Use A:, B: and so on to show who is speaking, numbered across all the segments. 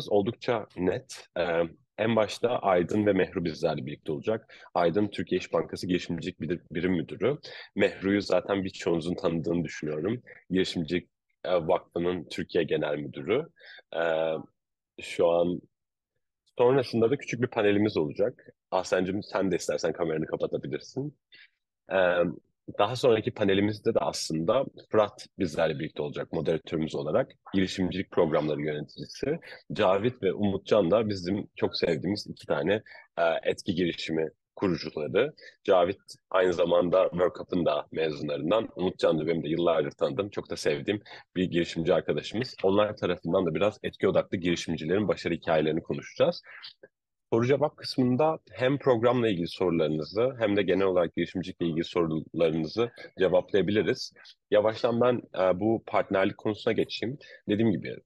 A: programımız oldukça net. Ee, en başta Aydın ve Mehru bizlerle birlikte olacak. Aydın Türkiye İş Bankası Girişimcilik Birim Müdürü. Mehru'yu zaten birçoğunuzun tanıdığını düşünüyorum. Girişimcilik Vakfı'nın Türkiye Genel Müdürü. Ee, şu an sonrasında da küçük bir panelimiz olacak. Ahsen'cim sen de istersen kameranı kapatabilirsin. Ee, daha sonraki panelimizde de aslında Fırat bizlerle birlikte olacak moderatörümüz olarak. Girişimcilik programları yöneticisi. Cavit ve Umutcan da bizim çok sevdiğimiz iki tane e, etki girişimi kurucuları. Cavit aynı zamanda World Cup'ın da mezunlarından. Umutcan da benim de yıllardır tanıdığım, çok da sevdiğim bir girişimci arkadaşımız. Onlar tarafından da biraz etki odaklı girişimcilerin başarı hikayelerini konuşacağız. Soru cevap kısmında hem programla ilgili sorularınızı hem de genel olarak girişimcilikle ilgili sorularınızı cevaplayabiliriz. Yavaştan ben e, bu partnerlik konusuna geçeyim. Dediğim gibi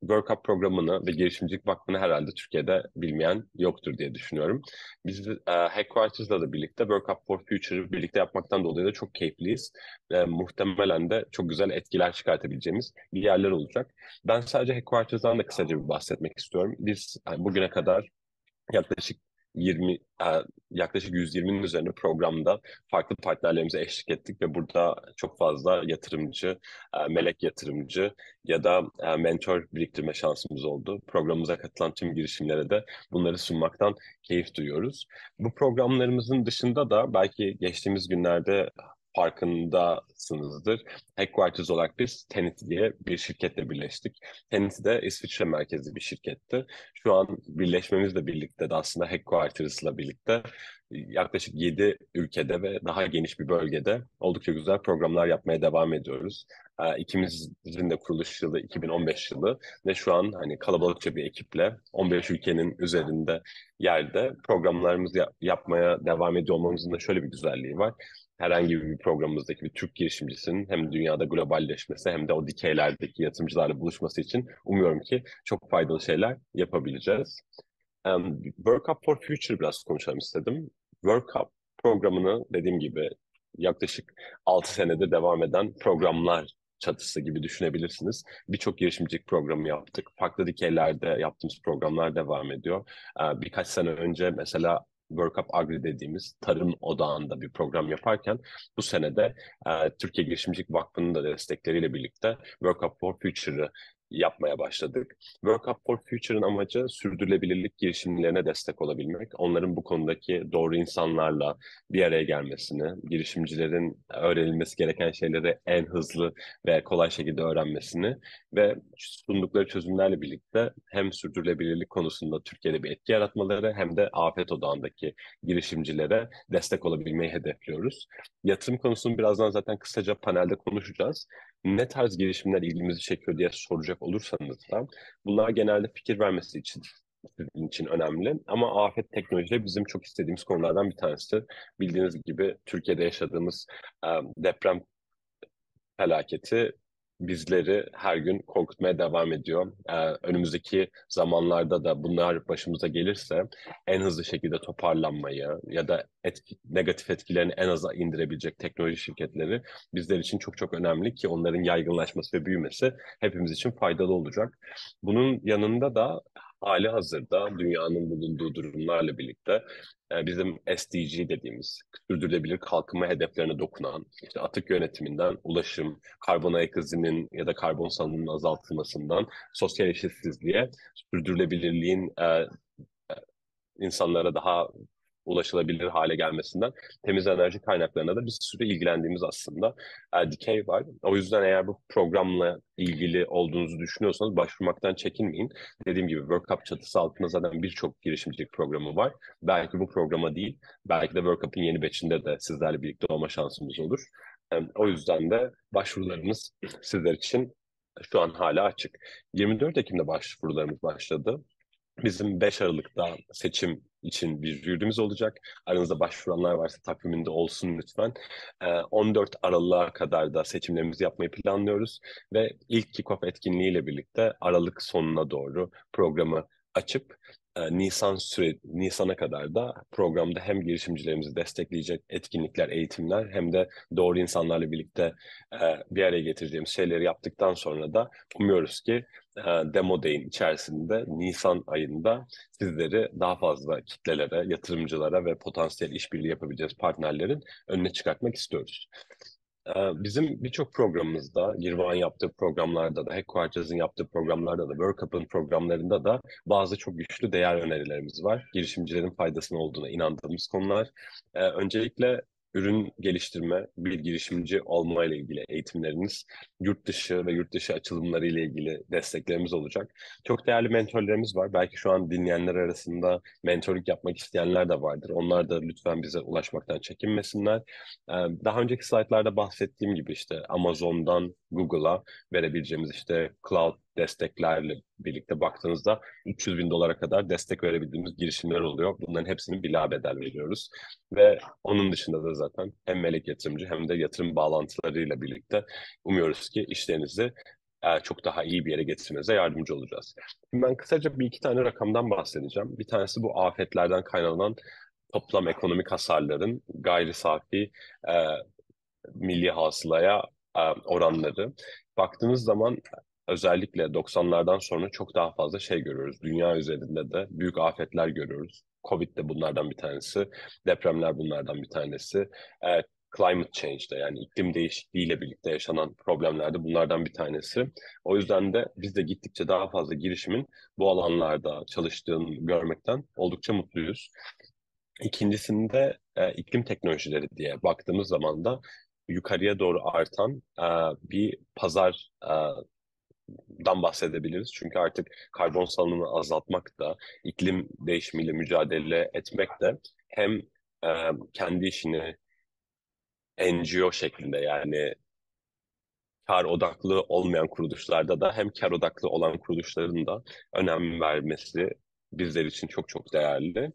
A: World Cup programını ve girişimcilik vakfını herhalde Türkiye'de bilmeyen yoktur diye düşünüyorum. Biz e, Headquarters'la da birlikte World Cup for Future'ı birlikte yapmaktan dolayı da çok keyifliyiz. E, muhtemelen de çok güzel etkiler çıkartabileceğimiz bir yerler olacak. Ben sadece Headquarters'dan da kısaca bir bahsetmek istiyorum. Biz yani bugüne kadar yaklaşık 20 e, yaklaşık 120'nin üzerine programda farklı partnerlerimize eşlik ettik ve burada çok fazla yatırımcı, e, melek yatırımcı ya da e, mentor biriktirme şansımız oldu. Programımıza katılan tüm girişimlere de bunları sunmaktan keyif duyuyoruz. Bu programlarımızın dışında da belki geçtiğimiz günlerde farkındasınızdır. Headquarters olarak biz Tenity diye bir şirketle birleştik. Tenity de İsviçre merkezli bir şirketti. Şu an birleşmemizle birlikte de aslında Headquarters'la birlikte yaklaşık 7 ülkede ve daha geniş bir bölgede oldukça güzel programlar yapmaya devam ediyoruz. Ee, ikimizin de kuruluş yılı 2015 yılı ve şu an hani kalabalıkça bir ekiple 15 ülkenin üzerinde yerde programlarımızı yapmaya devam ediyor olmamızın da şöyle bir güzelliği var herhangi bir programımızdaki bir Türk girişimcisinin hem dünyada globalleşmesi hem de o dikeylerdeki yatırımcılarla buluşması için umuyorum ki çok faydalı şeyler yapabileceğiz. Um, World Cup for Future biraz konuşalım istedim. World Cup programını dediğim gibi yaklaşık 6 senede devam eden programlar çatısı gibi düşünebilirsiniz. Birçok girişimcilik programı yaptık. Farklı dikeylerde yaptığımız programlar devam ediyor. Birkaç sene önce mesela World Cup Agri dediğimiz tarım odağında bir program yaparken bu senede e, Türkiye Girişimcilik Vakfı'nın da destekleriyle birlikte World Cup for Future'ı yapmaya başladık. World Cup for Future'ın amacı sürdürülebilirlik girişimlerine destek olabilmek. Onların bu konudaki doğru insanlarla bir araya gelmesini, girişimcilerin öğrenilmesi gereken şeyleri en hızlı ve kolay şekilde öğrenmesini ve sundukları çözümlerle birlikte hem sürdürülebilirlik konusunda Türkiye'de bir etki yaratmaları hem de afet odağındaki girişimcilere destek olabilmeyi hedefliyoruz. Yatırım konusunu birazdan zaten kısaca panelde konuşacağız ne tarz girişimler ilgimizi çekiyor diye soracak olursanız da bunlar genelde fikir vermesi için sizin için önemli. Ama afet teknolojileri bizim çok istediğimiz konulardan bir tanesi. Bildiğiniz gibi Türkiye'de yaşadığımız deprem felaketi bizleri her gün korkutmaya devam ediyor. Ee, önümüzdeki zamanlarda da bunlar başımıza gelirse en hızlı şekilde toparlanmayı ya da etki, negatif etkilerini en aza indirebilecek teknoloji şirketleri bizler için çok çok önemli ki onların yaygınlaşması ve büyümesi hepimiz için faydalı olacak. Bunun yanında da hali hazırda dünyanın bulunduğu durumlarla birlikte e, bizim SDG dediğimiz sürdürülebilir kalkınma hedeflerine dokunan işte atık yönetiminden ulaşım, karbon ayak izinin ya da karbon salınımının azaltılmasından sosyal eşitsizliğe sürdürülebilirliğin e, e insanlara daha ulaşılabilir hale gelmesinden temiz enerji kaynaklarına da bir sürü ilgilendiğimiz aslında e, dikey var. O yüzden eğer bu programla ilgili olduğunuzu düşünüyorsanız başvurmaktan çekinmeyin. Dediğim gibi World Cup çatısı altında zaten birçok girişimcilik programı var. Belki bu programa değil, belki de World Cup'ın yeni batch'inde de sizlerle birlikte olma şansımız olur. Yani o yüzden de başvurularımız sizler için şu an hala açık. 24 Ekim'de başvurularımız başladı. Bizim 5 Aralık'ta seçim için bir jürimiz olacak. Aranızda başvuranlar varsa takviminde olsun lütfen. 14 ee, Aralık'a kadar da seçimlerimizi yapmayı planlıyoruz ve ilk kick-off etkinliğiyle birlikte Aralık sonuna doğru programı açıp Nisan süre Nisan'a kadar da programda hem girişimcilerimizi destekleyecek etkinlikler, eğitimler hem de doğru insanlarla birlikte e, bir araya getireceğimiz şeyleri yaptıktan sonra da umuyoruz ki e, Demo Day'in içerisinde Nisan ayında sizleri daha fazla kitlelere, yatırımcılara ve potansiyel işbirliği yapabileceğiz partnerlerin önüne çıkartmak istiyoruz. Bizim birçok programımızda, Girvan yaptığı programlarda da, Headquarters'ın yaptığı programlarda da, Work Up'ın programlarında da bazı çok güçlü değer önerilerimiz var. Girişimcilerin faydasının olduğuna inandığımız konular. Öncelikle ürün geliştirme, bir girişimci olma ile ilgili eğitimleriniz, yurt dışı ve yurt dışı açılımları ile ilgili desteklerimiz olacak. Çok değerli mentorlarımız var. Belki şu an dinleyenler arasında mentorluk yapmak isteyenler de vardır. Onlar da lütfen bize ulaşmaktan çekinmesinler. Ee, daha önceki slaytlarda bahsettiğim gibi işte Amazon'dan Google'a verebileceğimiz işte cloud desteklerle birlikte baktığınızda 300 bin dolara kadar destek verebildiğimiz girişimler oluyor. Bunların hepsini bila bedel veriyoruz. Ve onun dışında da zaten hem melek yatırımcı hem de yatırım bağlantılarıyla birlikte umuyoruz ki işlerinizi e, çok daha iyi bir yere getirmenize yardımcı olacağız. Şimdi ben kısaca bir iki tane rakamdan bahsedeceğim. Bir tanesi bu afetlerden kaynaklanan toplam ekonomik hasarların gayri safi e, milli hasılaya oranları. Baktığınız zaman özellikle 90'lardan sonra çok daha fazla şey görüyoruz. Dünya üzerinde de büyük afetler görüyoruz. Covid de bunlardan bir tanesi. Depremler bunlardan bir tanesi. E, climate change de yani iklim değişikliğiyle birlikte yaşanan problemlerde bunlardan bir tanesi. O yüzden de biz de gittikçe daha fazla girişimin bu alanlarda çalıştığını görmekten oldukça mutluyuz. İkincisinde e, iklim teknolojileri diye baktığımız zaman da yukarıya doğru artan e, bir pazar e, dan bahsedebiliriz. Çünkü artık karbon salınımını azaltmak da, iklim değişimiyle mücadele etmek de hem e, kendi işini NGO şeklinde yani kar odaklı olmayan kuruluşlarda da hem kar odaklı olan kuruluşların da önem vermesi bizler için çok çok değerli.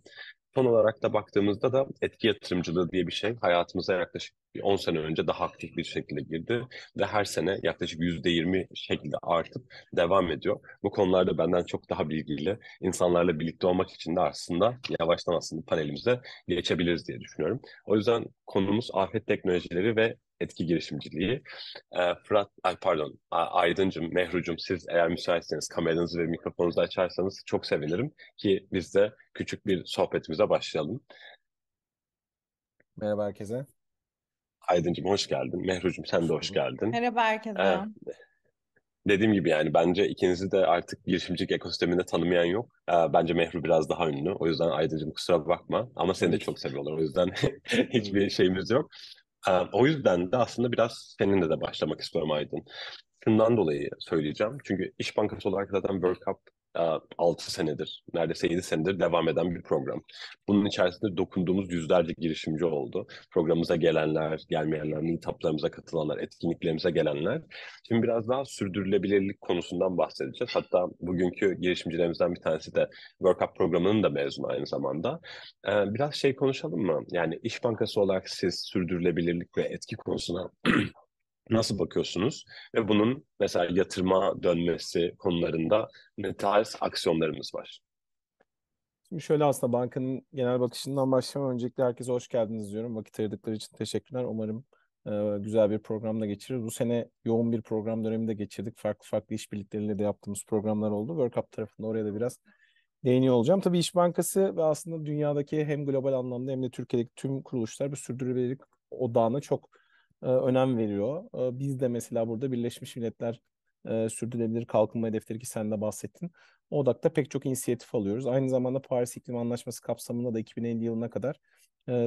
A: Son olarak da baktığımızda da etki yatırımcılığı diye bir şey hayatımıza yaklaşık 10 sene önce daha aktif bir şekilde girdi ve her sene yaklaşık %20 şekilde artıp devam ediyor. Bu konularda benden çok daha bilgili insanlarla birlikte olmak için de aslında yavaştan aslında panelimize geçebiliriz diye düşünüyorum. O yüzden konumuz afet teknolojileri ve etki girişimciliği. E, Fırat, ay pardon, Aydıncım, Mehrucum siz eğer müsaitseniz kameranızı ve mikrofonunuzu açarsanız çok sevinirim ki biz de küçük bir sohbetimize başlayalım.
B: Merhaba herkese.
A: Aydıncım hoş geldin. Mehrucum sen de hoş geldin.
C: Merhaba herkese. Ee,
A: dediğim gibi yani bence ikinizi de artık girişimcilik ekosisteminde tanımayan yok. Ee, bence Mehru biraz daha ünlü. O yüzden Aydıncım kusura bakma. Ama seni de çok seviyorlar. O yüzden hiçbir şeyimiz yok. Ee, o yüzden de aslında biraz seninle de başlamak istiyorum Aydın. Şundan dolayı söyleyeceğim. Çünkü İş Bankası olarak zaten World Cup 6 senedir, neredeyse 7 senedir devam eden bir program. Bunun içerisinde dokunduğumuz yüzlerce girişimci oldu. Programımıza gelenler, gelmeyenler, meetuplarımıza katılanlar, etkinliklerimize gelenler. Şimdi biraz daha sürdürülebilirlik konusundan bahsedeceğiz. Hatta bugünkü girişimcilerimizden bir tanesi de Workup programının da mezunu aynı zamanda. Biraz şey konuşalım mı? Yani İş Bankası olarak siz sürdürülebilirlik ve etki konusuna nasıl bakıyorsunuz? Ve bunun mesela yatırıma dönmesi konularında ne tarz aksiyonlarımız var?
B: Şimdi şöyle aslında bankanın genel bakışından başlamadan öncelikle herkese hoş geldiniz diyorum. Vakit ayırdıkları için teşekkürler. Umarım e, güzel bir programda geçirir. Bu sene yoğun bir program döneminde geçirdik. Farklı farklı işbirlikleriyle de yaptığımız programlar oldu. World Cup tarafında oraya da biraz değiniyor olacağım. Tabii İş Bankası ve aslında dünyadaki hem global anlamda hem de Türkiye'deki tüm kuruluşlar bu sürdürülebilirlik odağına çok e, önem veriyor. E, biz de mesela burada Birleşmiş Milletler e, Sürdürülebilir Kalkınma Hedefleri ki sen de bahsettin. O odakta pek çok inisiyatif alıyoruz. Aynı zamanda Paris İklim Anlaşması kapsamında da 2050 yılına kadar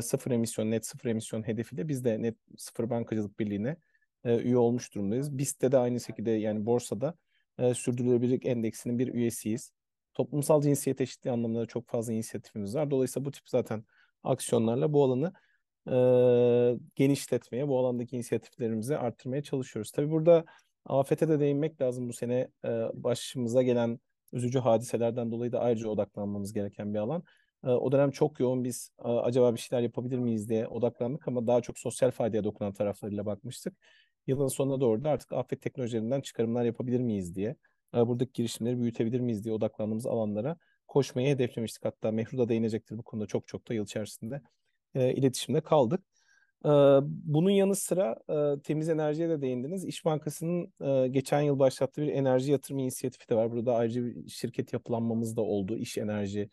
B: sıfır emisyon, net sıfır emisyon hedefiyle biz de Net Sıfır Bankacılık Birliği'ne üye olmuş durumdayız. BIST'te de aynı şekilde yani borsada sürdürülebilirlik endeksinin bir üyesiyiz. Toplumsal cinsiyet eşitliği anlamında da çok fazla inisiyatifimiz var. Dolayısıyla bu tip zaten aksiyonlarla bu alanı e, genişletmeye, bu alandaki inisiyatiflerimizi arttırmaya çalışıyoruz. Tabii burada afete de değinmek lazım bu sene e, başımıza gelen üzücü hadiselerden dolayı da ayrıca odaklanmamız gereken bir alan. E, o dönem çok yoğun biz e, acaba bir şeyler yapabilir miyiz diye odaklandık ama daha çok sosyal faydaya dokunan taraflarıyla bakmıştık. Yılın sonuna doğru da artık afet teknolojilerinden çıkarımlar yapabilir miyiz diye, e, buradaki girişimleri büyütebilir miyiz diye odaklandığımız alanlara koşmayı hedeflemiştik. Hatta Mehru da değinecektir bu konuda çok çok da yıl içerisinde e, iletişimde kaldık. E, bunun yanı sıra e, temiz enerjiye de değindiniz. İş Bankası'nın e, geçen yıl başlattığı bir enerji yatırım inisiyatifi de var. Burada ayrıca bir şirket yapılanmamız da oldu. İş Enerji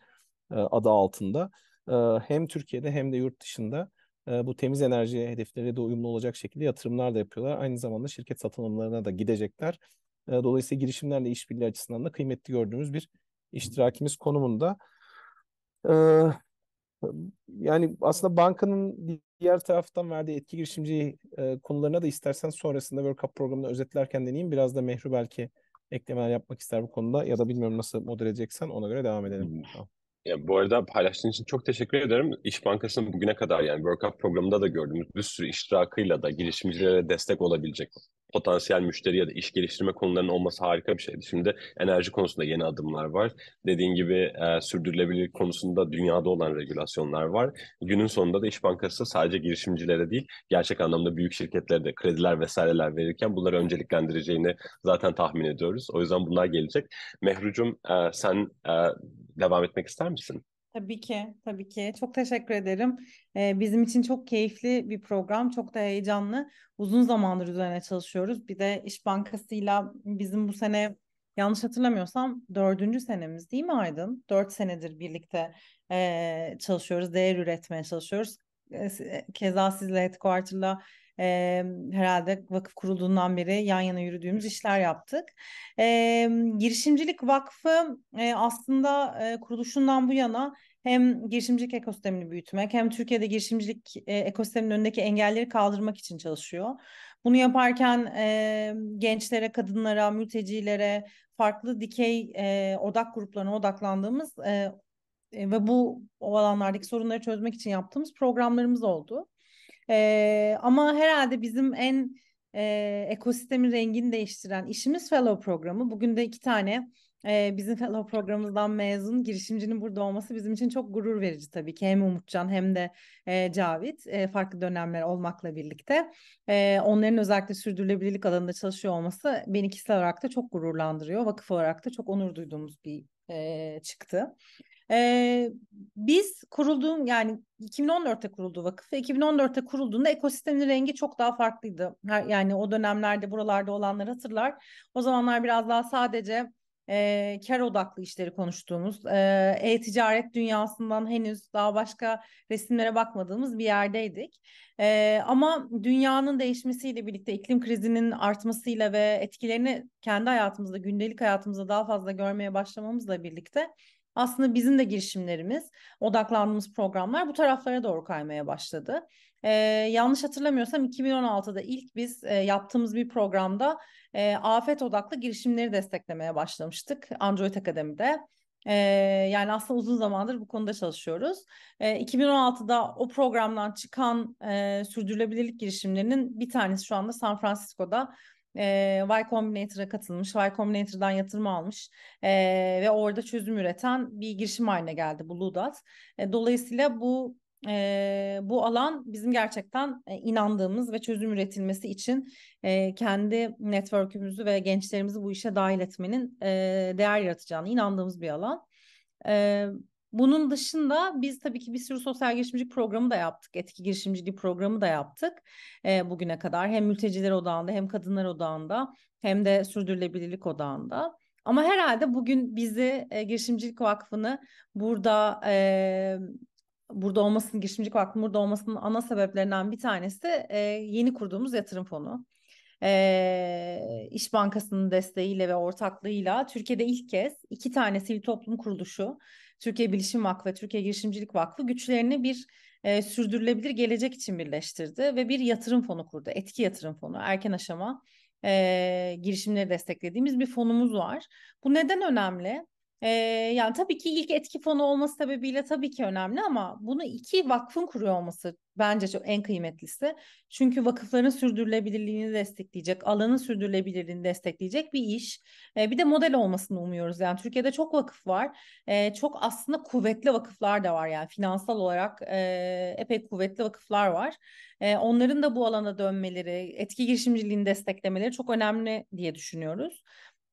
B: e, adı altında. E, hem Türkiye'de hem de yurt dışında e, bu temiz enerji hedefleriyle de uyumlu olacak şekilde yatırımlar da yapıyorlar. Aynı zamanda şirket satın da gidecekler. E, dolayısıyla girişimlerle işbirliği açısından da kıymetli gördüğümüz bir iştirakimiz konumunda. Yani aslında bankanın diğer taraftan verdiği etki girişimci e, konularına da istersen sonrasında World Cup programını özetlerken deneyeyim. Biraz da Mehru belki eklemeler yapmak ister bu konuda ya da bilmiyorum nasıl model edeceksen ona göre devam edelim. Hmm. Tamam.
A: Ya bu arada paylaştığın için çok teşekkür ederim. İş Bankası'nın bugüne kadar yani World Cup programında da gördüğümüz bir sürü iştirakıyla da girişimcilere destek olabilecek potansiyel müşteri ya da iş geliştirme konularının olması harika bir şeydi. Şimdi enerji konusunda yeni adımlar var. Dediğin gibi e, sürdürülebilirlik konusunda dünyada olan regülasyonlar var. Günün sonunda da İş Bankası sadece girişimcilere değil, gerçek anlamda büyük şirketlere de krediler vesaireler verirken bunları önceliklendireceğini zaten tahmin ediyoruz. O yüzden bunlar gelecek. Mehrucum e, sen e, devam etmek ister misin?
C: Tabii ki, tabii ki. Çok teşekkür ederim. Ee, bizim için çok keyifli bir program, çok da heyecanlı. Uzun zamandır üzerine çalışıyoruz. Bir de İş Bankası'yla bizim bu sene yanlış hatırlamıyorsam dördüncü senemiz değil mi Aydın? Dört senedir birlikte e, çalışıyoruz, değer üretmeye çalışıyoruz. E, keza sizle Headquarter'la e, herhalde vakıf kurulduğundan beri yan yana yürüdüğümüz işler yaptık. E, girişimcilik Vakfı e, aslında e, kuruluşundan bu yana hem girişimcilik ekosistemini büyütmek hem Türkiye'de girişimcilik e, ekosisteminin önündeki engelleri kaldırmak için çalışıyor. Bunu yaparken e, gençlere, kadınlara, mültecilere, farklı dikey e, odak gruplarına odaklandığımız e, ve bu o alanlardaki sorunları çözmek için yaptığımız programlarımız oldu. E, ama herhalde bizim en e, ekosistemin rengini değiştiren işimiz Fellow programı. Bugün de iki tane e, bizim Fellow programımızdan mezun girişimcinin burada olması bizim için çok gurur verici tabii ki. Hem Umutcan hem de e, Cavit e, farklı dönemler olmakla birlikte. E, onların özellikle sürdürülebilirlik alanında çalışıyor olması beni kişisel olarak da çok gururlandırıyor. Vakıf olarak da çok onur duyduğumuz bir e, çıktı. Ee, biz kurulduğum yani 2014'te kuruldu vakıf ve 2014'te kurulduğunda ekosistemin rengi çok daha farklıydı. Yani o dönemlerde buralarda olanlar hatırlar. O zamanlar biraz daha sadece e, kar odaklı işleri konuştuğumuz, e-ticaret dünyasından henüz daha başka resimlere bakmadığımız bir yerdeydik. E, ama dünyanın değişmesiyle birlikte iklim krizinin artmasıyla ve etkilerini kendi hayatımızda, gündelik hayatımızda daha fazla görmeye başlamamızla birlikte aslında bizim de girişimlerimiz, odaklandığımız programlar bu taraflara doğru kaymaya başladı. Ee, yanlış hatırlamıyorsam 2016'da ilk biz e, yaptığımız bir programda e, afet odaklı girişimleri desteklemeye başlamıştık Android Akademi'de. Ee, yani aslında uzun zamandır bu konuda çalışıyoruz. Ee, 2016'da o programdan çıkan e, sürdürülebilirlik girişimlerinin bir tanesi şu anda San Francisco'da e, Y Combinator'a katılmış, Y Combinator'dan yatırım almış e, ve orada çözüm üreten bir girişim haline geldi bu Ludat. E, dolayısıyla bu e, bu alan bizim gerçekten e, inandığımız ve çözüm üretilmesi için e, kendi network'ümüzü ve gençlerimizi bu işe dahil etmenin e, değer yaratacağını inandığımız bir alan. E, bunun dışında biz tabii ki bir sürü sosyal girişimcilik programı da yaptık. Etki girişimciliği programı da yaptık e, bugüne kadar. Hem mülteciler odağında hem kadınlar odağında hem de sürdürülebilirlik odağında. Ama herhalde bugün bizi e, Girişimcilik Vakfı'nı burada e, burada olmasının Girişimcilik Vakfı'nın burada olmasının ana sebeplerinden bir tanesi e, yeni kurduğumuz yatırım fonu. E, İş Bankası'nın desteğiyle ve ortaklığıyla Türkiye'de ilk kez iki tane sivil toplum kuruluşu Türkiye Bilişim Vakfı ve Türkiye Girişimcilik Vakfı güçlerini bir e, sürdürülebilir gelecek için birleştirdi ve bir yatırım fonu kurdu. Etki yatırım fonu, erken aşama e, girişimleri desteklediğimiz bir fonumuz var. Bu neden önemli? Ee, yani tabii ki ilk etki fonu olması sebebiyle tabii ki önemli ama bunu iki vakfın kuruyor olması bence çok en kıymetlisi. Çünkü vakıfların sürdürülebilirliğini destekleyecek, alanın sürdürülebilirliğini destekleyecek bir iş. Ee, bir de model olmasını umuyoruz. Yani Türkiye'de çok vakıf var. Ee, çok aslında kuvvetli vakıflar da var yani finansal olarak e, epey kuvvetli vakıflar var. E, onların da bu alana dönmeleri, etki girişimciliğini desteklemeleri çok önemli diye düşünüyoruz.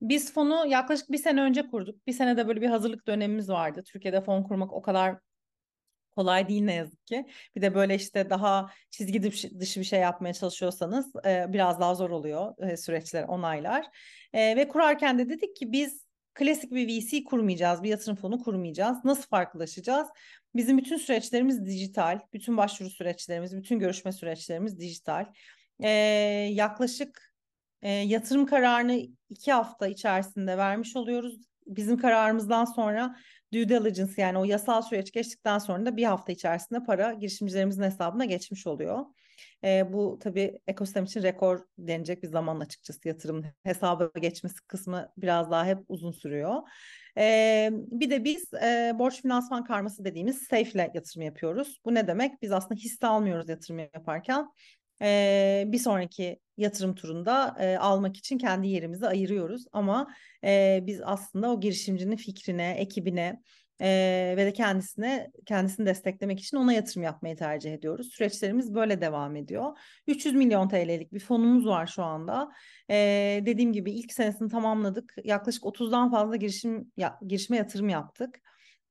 C: Biz fonu yaklaşık bir sene önce kurduk. Bir senede böyle bir hazırlık dönemimiz vardı. Türkiye'de fon kurmak o kadar kolay değil ne yazık ki. Bir de böyle işte daha çizgi dışı bir şey yapmaya çalışıyorsanız e, biraz daha zor oluyor e, süreçler, onaylar. E, ve kurarken de dedik ki biz klasik bir VC kurmayacağız, bir yatırım fonu kurmayacağız. Nasıl farklılaşacağız? Bizim bütün süreçlerimiz dijital, bütün başvuru süreçlerimiz, bütün görüşme süreçlerimiz dijital. E, yaklaşık e, yatırım kararını iki hafta içerisinde vermiş oluyoruz. Bizim kararımızdan sonra due diligence yani o yasal süreç geçtikten sonra da bir hafta içerisinde para girişimcilerimizin hesabına geçmiş oluyor. E, bu tabii ekosistem için rekor denecek bir zaman açıkçası yatırım hesaba geçmesi kısmı biraz daha hep uzun sürüyor. E, bir de biz e, borç finansman karması dediğimiz safe ile yatırım yapıyoruz. Bu ne demek? Biz aslında hisse almıyoruz yatırım yaparken e, bir sonraki yatırım turunda e, almak için kendi yerimizi ayırıyoruz. Ama e, biz aslında o girişimcinin fikrine, ekibine e, ve de kendisine kendisini desteklemek için ona yatırım yapmayı tercih ediyoruz. Süreçlerimiz böyle devam ediyor. 300 milyon TL'lik bir fonumuz var şu anda. E, dediğim gibi ilk senesini tamamladık. Yaklaşık 30'dan fazla girişim ya, girişime yatırım yaptık.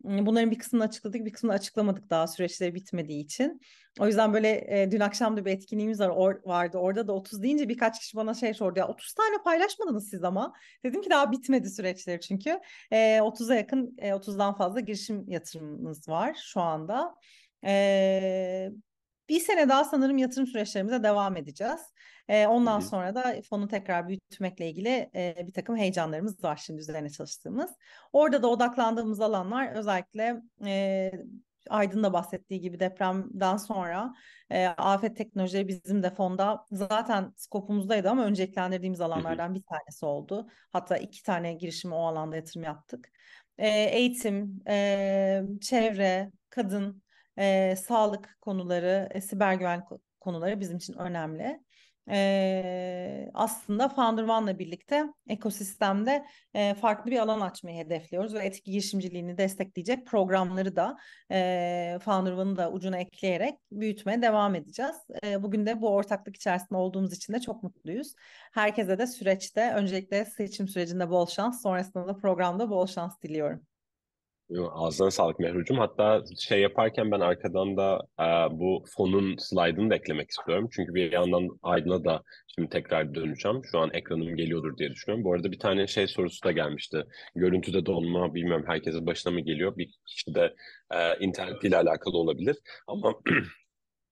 C: Bunların bir kısmını açıkladık, bir kısmını açıklamadık daha süreçleri bitmediği için. O yüzden böyle e, dün akşam da bir etkinliğimiz var, or, vardı. Orada da 30 deyince birkaç kişi bana şey sordu ya 30 tane paylaşmadınız siz ama. Dedim ki daha bitmedi süreçleri çünkü. E, 30'a yakın, e, 30'dan fazla girişim yatırımımız var şu anda. E, bir sene daha sanırım yatırım süreçlerimize devam edeceğiz. E, ondan Hı-hı. sonra da fonu tekrar büyütmekle ilgili e, bir takım heyecanlarımız var şimdi üzerine çalıştığımız. Orada da odaklandığımız alanlar özellikle e, Aydın da bahsettiği gibi depremden sonra e, afet teknolojileri bizim de fonda zaten skopumuzdaydı ama önceliklendirdiğimiz alanlardan bir tanesi oldu. Hatta iki tane girişimi o alanda yatırım yaptık. E, eğitim, e, çevre, kadın, e, sağlık konuları, e, siber güvenlik konuları bizim için önemli e, aslında Founder One'la birlikte ekosistemde e, farklı bir alan açmayı hedefliyoruz ve etki girişimciliğini destekleyecek programları da e, Founder One'ı da ucuna ekleyerek büyütmeye devam edeceğiz. E, bugün de bu ortaklık içerisinde olduğumuz için de çok mutluyuz. Herkese de süreçte öncelikle seçim sürecinde bol şans, sonrasında da programda bol şans diliyorum.
A: Ağzına sağlık Mehrucum. Hatta şey yaparken ben arkadan da e, bu fonun slide'ını da eklemek istiyorum. Çünkü bir yandan Aydın'a da şimdi tekrar döneceğim. Şu an ekranım geliyordur diye düşünüyorum. Bu arada bir tane şey sorusu da gelmişti. Görüntüde donma bilmiyorum herkesin başına mı geliyor? Bir kişi de e, internetiyle alakalı olabilir. Ama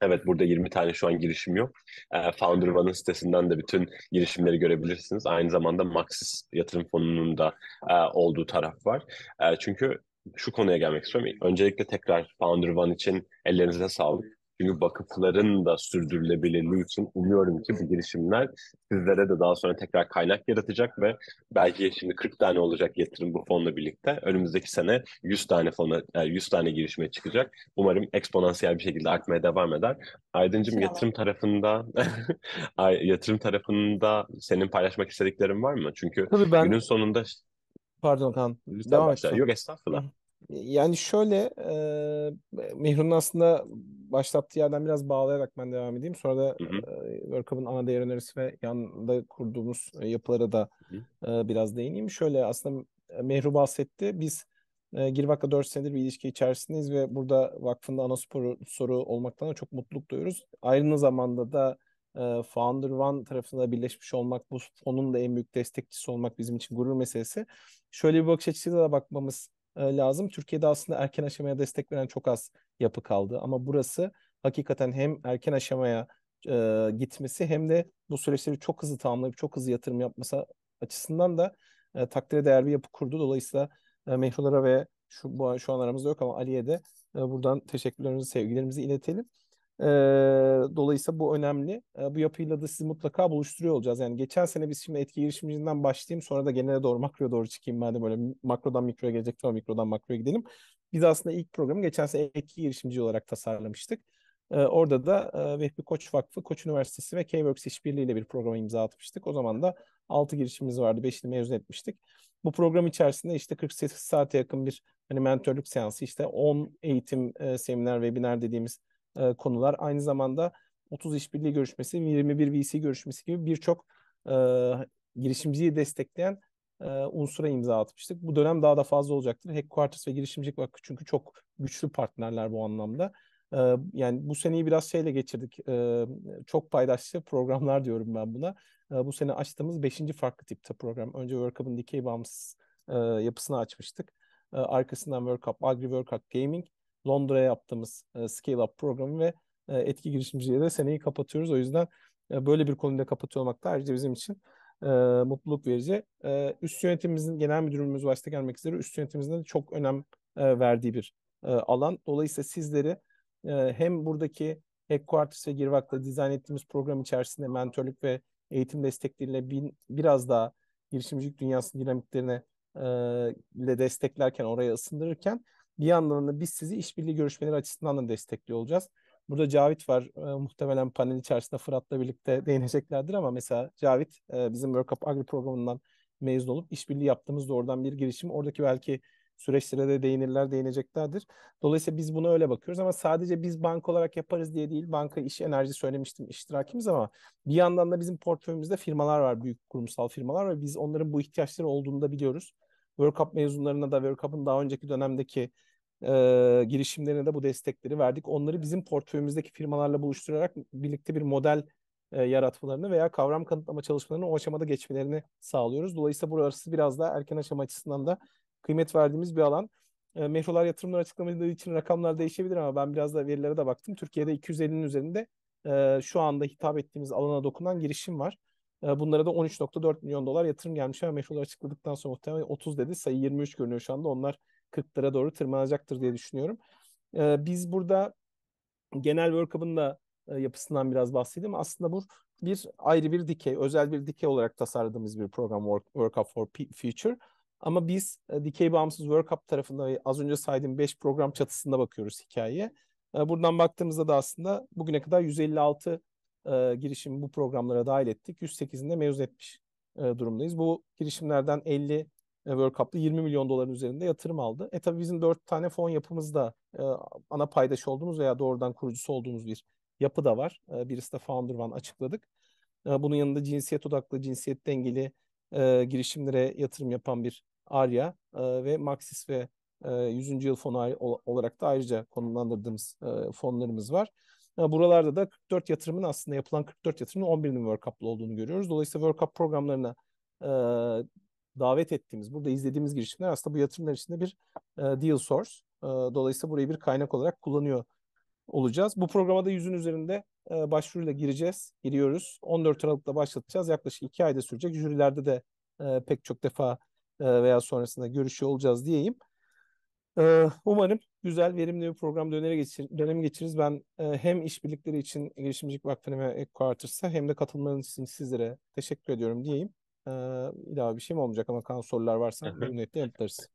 A: Evet burada 20 tane şu an girişim yok. E, Founder One'ın sitesinden de bütün girişimleri görebilirsiniz. Aynı zamanda Maxis yatırım fonunun da e, olduğu taraf var. E, çünkü şu konuya gelmek istiyorum. Öncelikle tekrar Founder One için ellerinize sağlık. Çünkü vakıfların da sürdürülebilirliği için umuyorum ki bu girişimler sizlere de daha sonra tekrar kaynak yaratacak ve belki şimdi 40 tane olacak yatırım bu fonla birlikte. Önümüzdeki sene 100 tane fona, 100 e, tane girişime çıkacak. Umarım eksponansiyel bir şekilde artmaya devam eder. Aydıncım yatırım tarafında yatırım tarafında senin paylaşmak istediklerin var mı? Çünkü Tabii ben... günün sonunda
B: Pardon Kaan. Devam et.
A: Yok estağfurullah.
B: Yani şöyle e, Mihrun'un aslında başlattığı yerden biraz bağlayarak ben devam edeyim. Sonra da e, Workup'ın ana değer önerisi ve yanında kurduğumuz yapılara da e, biraz değineyim. Şöyle aslında Mehru bahsetti. Biz e, Girvak'la 4 senedir bir ilişki içerisindeyiz ve burada vakfın da ana sporu, soru olmaktan da çok mutluluk duyuyoruz. Aynı zamanda da e, Founder One tarafında birleşmiş olmak, bu fonun da en büyük destekçisi olmak bizim için gurur meselesi. Şöyle bir bakış açısıyla da bakmamız lazım. Türkiye'de aslında erken aşamaya destek veren çok az yapı kaldı. Ama burası hakikaten hem erken aşamaya e, gitmesi hem de bu süreçleri çok hızlı tamamlayıp çok hızlı yatırım yapması açısından da e, takdire değer bir yapı kurdu. Dolayısıyla e, Mehrulara ve şu, bu, şu an aramızda yok ama Ali'ye de e, buradan teşekkürlerimizi, sevgilerimizi iletelim. E, dolayısıyla bu önemli. E, bu yapıyla da sizi mutlaka buluşturuyor olacağız. Yani geçen sene biz şimdi etki girişimcinden başlayayım sonra da genele doğru makroya doğru çıkayım. Madem böyle makrodan mikroya gelecek sonra mikrodan makroya gidelim. Biz aslında ilk programı geçen sene etki girişimci olarak tasarlamıştık. E, orada da e, Vehbi Koç Vakfı, Koç Üniversitesi ve K-Works işbirliğiyle bir programa imza atmıştık. O zaman da 6 girişimimiz vardı. 5'ini mezun etmiştik. Bu program içerisinde işte 48 saate yakın bir hani mentörlük seansı, işte 10 eğitim, e, seminer, webinar dediğimiz e, konular. Aynı zamanda 30 işbirliği görüşmesi, 21 VC görüşmesi gibi birçok e, girişimciyi destekleyen e, unsura imza atmıştık. Bu dönem daha da fazla olacaktır. Headquarters ve girişimcilik vakfı çünkü çok güçlü partnerler bu anlamda. E, yani bu seneyi biraz şeyle geçirdik. E, çok paydaşlı programlar diyorum ben buna. E, bu sene açtığımız beşinci farklı tipte program. Önce World Cup'ın dikey bağımsız e, yapısını açmıştık. E, arkasından World Cup, Agri World Cup Gaming, Londra'ya yaptığımız e, Scale Up programı ve e, etki girişimciliğe de seneyi kapatıyoruz. O yüzden e, böyle bir konuda kapatıyor olmak da ayrıca bizim için e, mutluluk verici. E, üst yönetimimizin genel müdürümüz başta gelmek üzere üst yönetimimizin de çok önem e, verdiği bir e, alan. Dolayısıyla sizleri e, hem buradaki Headquarters ve Girvak'ta dizayn ettiğimiz program içerisinde mentorluk ve eğitim destekleriyle bin, biraz daha girişimcilik dünyasının dinamiklerine e, ile desteklerken, oraya ısındırırken bir yandan da biz sizi işbirliği görüşmeleri açısından da destekliyor olacağız. Burada Cavit var. E, muhtemelen panel içerisinde Fırat'la birlikte değineceklerdir ama mesela Cavit e, bizim World Cup Agri programından mezun olup işbirliği yaptığımız oradan bir girişim. Oradaki belki süreçlere de değinirler, değineceklerdir. Dolayısıyla biz buna öyle bakıyoruz ama sadece biz banka olarak yaparız diye değil. Banka iş enerji söylemiştim iştirakimiz ama bir yandan da bizim portföyümüzde firmalar var, büyük kurumsal firmalar ve biz onların bu ihtiyaçları olduğunu da biliyoruz. World Cup mezunlarına da World Cup'ın daha önceki dönemdeki e, girişimlerine de bu destekleri verdik. Onları bizim portföyümüzdeki firmalarla buluşturarak birlikte bir model e, yaratmalarını veya kavram kanıtlama çalışmalarını o aşamada geçmelerini sağlıyoruz. Dolayısıyla burası biraz daha erken aşama açısından da kıymet verdiğimiz bir alan. E, mehrular yatırımlar açıklamadığı için rakamlar değişebilir ama ben biraz da verilere de baktım. Türkiye'de 250'nin üzerinde e, şu anda hitap ettiğimiz alana dokunan girişim var. E, bunlara da 13.4 milyon dolar yatırım gelmiş ama mehrular açıkladıktan sonra muhtemelen 30 dedi. Sayı 23 görünüyor şu anda. Onlar 40'lara doğru tırmanacaktır diye düşünüyorum. E, biz burada genel World Cup'ın da e, yapısından biraz bahsedeyim. Aslında bu bir ayrı bir dikey, özel bir dikey olarak tasarladığımız bir program Cup for Future. Ama biz e, dikey bağımsız World Cup tarafında az önce saydığım 5 program çatısında bakıyoruz hikayeye. E, buradan baktığımızda da aslında bugüne kadar 156 e, girişim bu programlara dahil ettik. 108'inde mevzu etmiş e, durumdayız. Bu girişimlerden 50 e, World Cup'ta 20 milyon doların üzerinde yatırım aldı. E tabii bizim 4 tane fon yapımızda e, ana paydaş olduğumuz veya doğrudan kurucusu olduğumuz bir yapı da var. E, birisi de Founder One açıkladık. E, bunun yanında cinsiyet odaklı, cinsiyet dengeli e, girişimlere yatırım yapan bir Arya e, ve Maxis ve e, 100. yıl fonu olarak da ayrıca konumlandırdığımız e, fonlarımız var. Buralarda da 44 yatırımın aslında yapılan 44 yatırımın 11'inin World Cup'lı olduğunu görüyoruz. Dolayısıyla World Cup programlarına e, davet ettiğimiz, burada izlediğimiz girişimler aslında bu yatırımlar içinde bir e, deal source. E, dolayısıyla burayı bir kaynak olarak kullanıyor olacağız. Bu programa da yüzün üzerinde e, başvuruyla gireceğiz, giriyoruz. 14 Aralık'ta başlatacağız. Yaklaşık 2 ayda sürecek. Jürilerde de e, pek çok defa e, veya sonrasında görüşüyor olacağız diyeyim. E, umarım güzel, verimli bir program dönemi, geçir, dönemi geçiririz. Ben e, hem işbirlikleri için Girişimcilik Vakfı'na ve Headquarters'a hem de katılmanız için sizlere teşekkür ediyorum diyeyim. Ee, ilave bir şey mi olmayacak ama kan sorular varsa memnuniyetle yanıtlarız.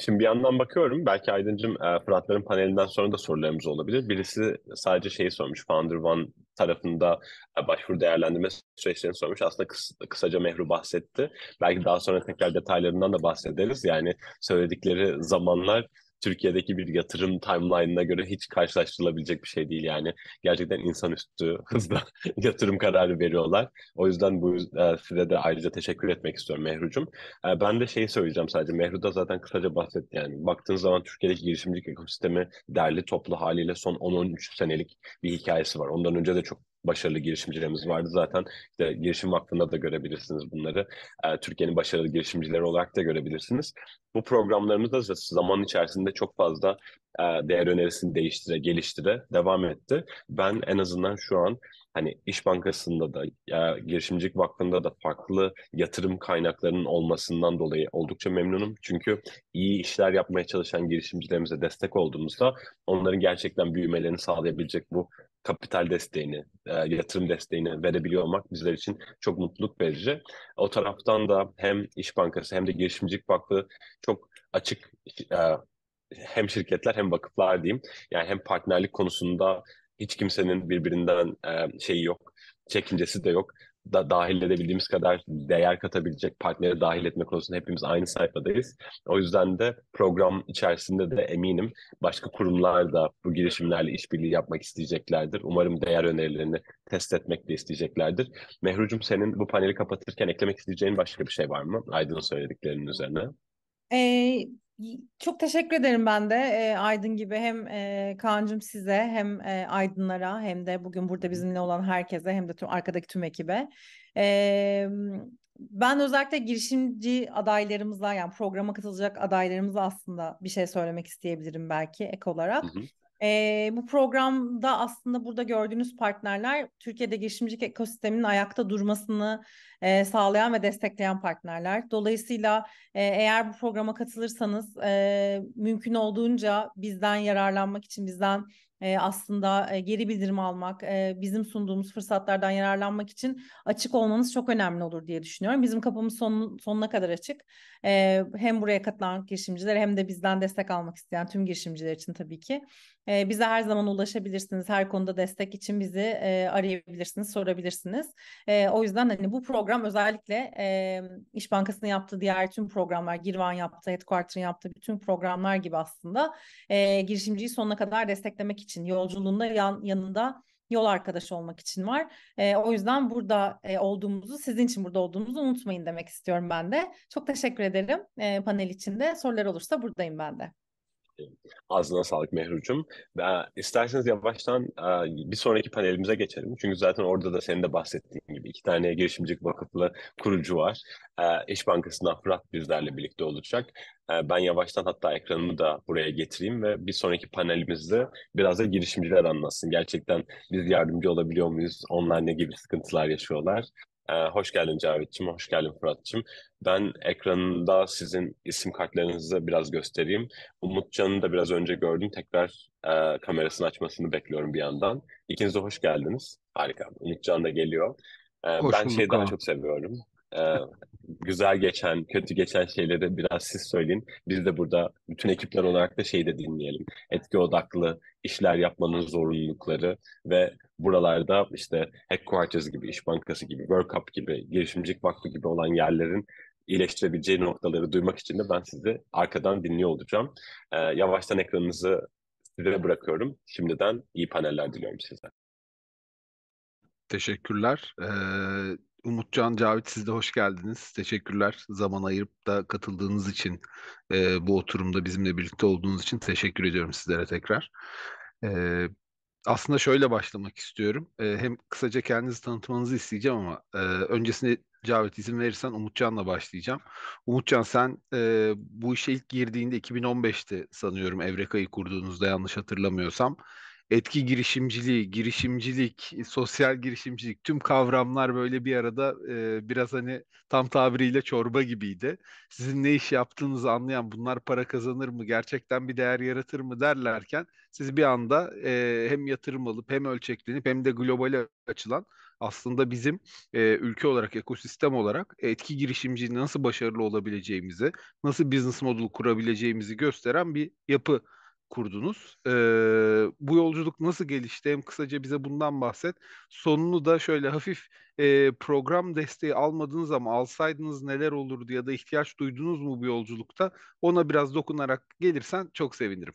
A: Şimdi bir yandan bakıyorum belki Aydıncığım Fıratların panelinden sonra da sorularımız olabilir. Birisi sadece şeyi sormuş Founder One tarafında başvuru değerlendirme süreçlerini sormuş. Aslında kıs, kısaca Mehru bahsetti. Belki daha sonra tekrar detaylarından da bahsederiz. Yani söyledikleri zamanlar Türkiye'deki bir yatırım timeline'ına göre hiç karşılaştırılabilecek bir şey değil yani. Gerçekten insanüstü hızla yatırım kararı veriyorlar. O yüzden bu e, size de ayrıca teşekkür etmek istiyorum Mehru'cum. E, ben de şeyi söyleyeceğim sadece. Mehru da zaten kısaca bahsetti yani. Baktığınız zaman Türkiye'deki girişimcilik ekosistemi derli toplu haliyle son 10-13 senelik bir hikayesi var. Ondan önce de çok başarılı girişimcilerimiz vardı zaten. İşte Girişim Vakfı'nda da görebilirsiniz bunları. E, Türkiye'nin başarılı girişimcileri olarak da görebilirsiniz. Bu programlarımız da zaman içerisinde çok fazla e, değer önerisini değiştire, geliştire devam etti. Ben en azından şu an hani İş Bankası'nda da ya Girişimcilik Vakfı'nda da farklı yatırım kaynaklarının olmasından dolayı oldukça memnunum. Çünkü iyi işler yapmaya çalışan girişimcilerimize destek olduğumuzda onların gerçekten büyümelerini sağlayabilecek bu kapital desteğini, e, yatırım desteğini verebiliyor olmak bizler için çok mutluluk verici. O taraftan da hem İş Bankası hem de Girişimcilik Vakfı çok açık e, hem şirketler hem vakıflar diyeyim. Yani hem partnerlik konusunda hiç kimsenin birbirinden e, şeyi yok, çekincesi de yok. da dahil edebildiğimiz kadar değer katabilecek partneri dahil etme konusunda hepimiz aynı sayfadayız. O yüzden de program içerisinde de eminim başka kurumlar da bu girişimlerle işbirliği yapmak isteyeceklerdir. Umarım değer önerilerini test etmek de isteyeceklerdir. Mehrucum senin bu paneli kapatırken eklemek isteyeceğin başka bir şey var mı? Aydın'ın söylediklerinin üzerine.
C: Ee, çok teşekkür ederim ben de e, Aydın gibi hem e, Kaan'cığım size hem e, Aydınlara hem de bugün burada bizimle olan herkese hem de tüm arkadaki tüm ekibe. E, ben özellikle girişimci adaylarımıza yani programa katılacak adaylarımıza aslında bir şey söylemek isteyebilirim belki ek olarak. Hı hı. E, bu programda aslında burada gördüğünüz partnerler Türkiye'de girişimcilik ekosisteminin ayakta durmasını e, sağlayan ve destekleyen partnerler. Dolayısıyla e, eğer bu programa katılırsanız e, mümkün olduğunca bizden yararlanmak için bizden e, aslında e, geri bildirim almak, e, bizim sunduğumuz fırsatlardan yararlanmak için açık olmanız çok önemli olur diye düşünüyorum. Bizim kapımız son, sonuna kadar açık. E, hem buraya katılan girişimciler hem de bizden destek almak isteyen tüm girişimciler için tabii ki. Bize her zaman ulaşabilirsiniz. Her konuda destek için bizi e, arayabilirsiniz, sorabilirsiniz. E, o yüzden hani bu program özellikle e, İş Bankası'nın yaptığı diğer tüm programlar, Girvan yaptığı, Headquarter'ın yaptığı bütün programlar gibi aslında e, girişimciyi sonuna kadar desteklemek için, yolculuğunda yan, yanında yol arkadaşı olmak için var. E, o yüzden burada e, olduğumuzu, sizin için burada olduğumuzu unutmayın demek istiyorum ben de. Çok teşekkür ederim e, panel içinde. Sorular olursa buradayım ben de.
A: Ağzına sağlık Mehrucum. İsterseniz yavaştan bir sonraki panelimize geçelim. Çünkü zaten orada da senin de bahsettiğin gibi iki tane girişimcilik vakıflı kurucu var. İş Bankası'ndan Fırat bizlerle birlikte olacak. Ben yavaştan hatta ekranımı da buraya getireyim ve bir sonraki panelimizde biraz da girişimciler anlatsın. Gerçekten biz yardımcı olabiliyor muyuz? Onlar ne gibi sıkıntılar yaşıyorlar? Ee, hoş geldin Cavit'ciğim, hoş geldin Fırat'cığım. Ben ekranında sizin isim kartlarınızı biraz göstereyim. Umutcan'ı da biraz önce gördüm. Tekrar e, kamerasını açmasını bekliyorum bir yandan. İkiniz de hoş geldiniz. Harika. Umutcan da geliyor. E, ben şeyi daha çok seviyorum. E, güzel geçen, kötü geçen şeyleri biraz siz söyleyin. Biz de burada bütün ekipler olarak da şeyi de dinleyelim. Etki odaklı işler yapmanın zorunlulukları ve buralarda işte Headquarters gibi, İş Bankası gibi, World Cup gibi, Girişimcilik Vakfı gibi olan yerlerin iyileştirebileceği noktaları duymak için de ben sizi arkadan dinliyor olacağım. Ee, yavaştan ekranınızı size bırakıyorum. Şimdiden iyi paneller diliyorum size.
D: Teşekkürler. Ee, Umutcan, Cavit siz de hoş geldiniz. Teşekkürler zaman ayırıp da katıldığınız için e, bu oturumda bizimle birlikte olduğunuz için teşekkür ediyorum sizlere tekrar. E, aslında şöyle başlamak istiyorum. E, hem kısaca kendinizi tanıtmanızı isteyeceğim ama e, öncesinde Cavit izin verirsen Umutcan'la başlayacağım. Umutcan sen e, bu işe ilk girdiğinde 2015'te sanıyorum Evreka'yı kurduğunuzda yanlış hatırlamıyorsam etki girişimciliği, girişimcilik, sosyal girişimcilik tüm kavramlar böyle bir arada e, biraz hani tam tabiriyle çorba gibiydi. Sizin ne iş yaptığınızı anlayan bunlar para kazanır mı, gerçekten bir değer yaratır mı derlerken siz bir anda e, hem yatırım alıp hem ölçeklenip hem de globale açılan aslında bizim e, ülke olarak, ekosistem olarak etki girişimciliği nasıl başarılı olabileceğimizi, nasıl business model kurabileceğimizi gösteren bir yapı kurdunuz. Ee, bu yolculuk nasıl gelişti? Hem kısaca bize bundan bahset. Sonunu da şöyle hafif e, program desteği almadınız ama alsaydınız neler olurdu ya da ihtiyaç duydunuz mu bu yolculukta? Ona biraz dokunarak gelirsen çok sevinirim.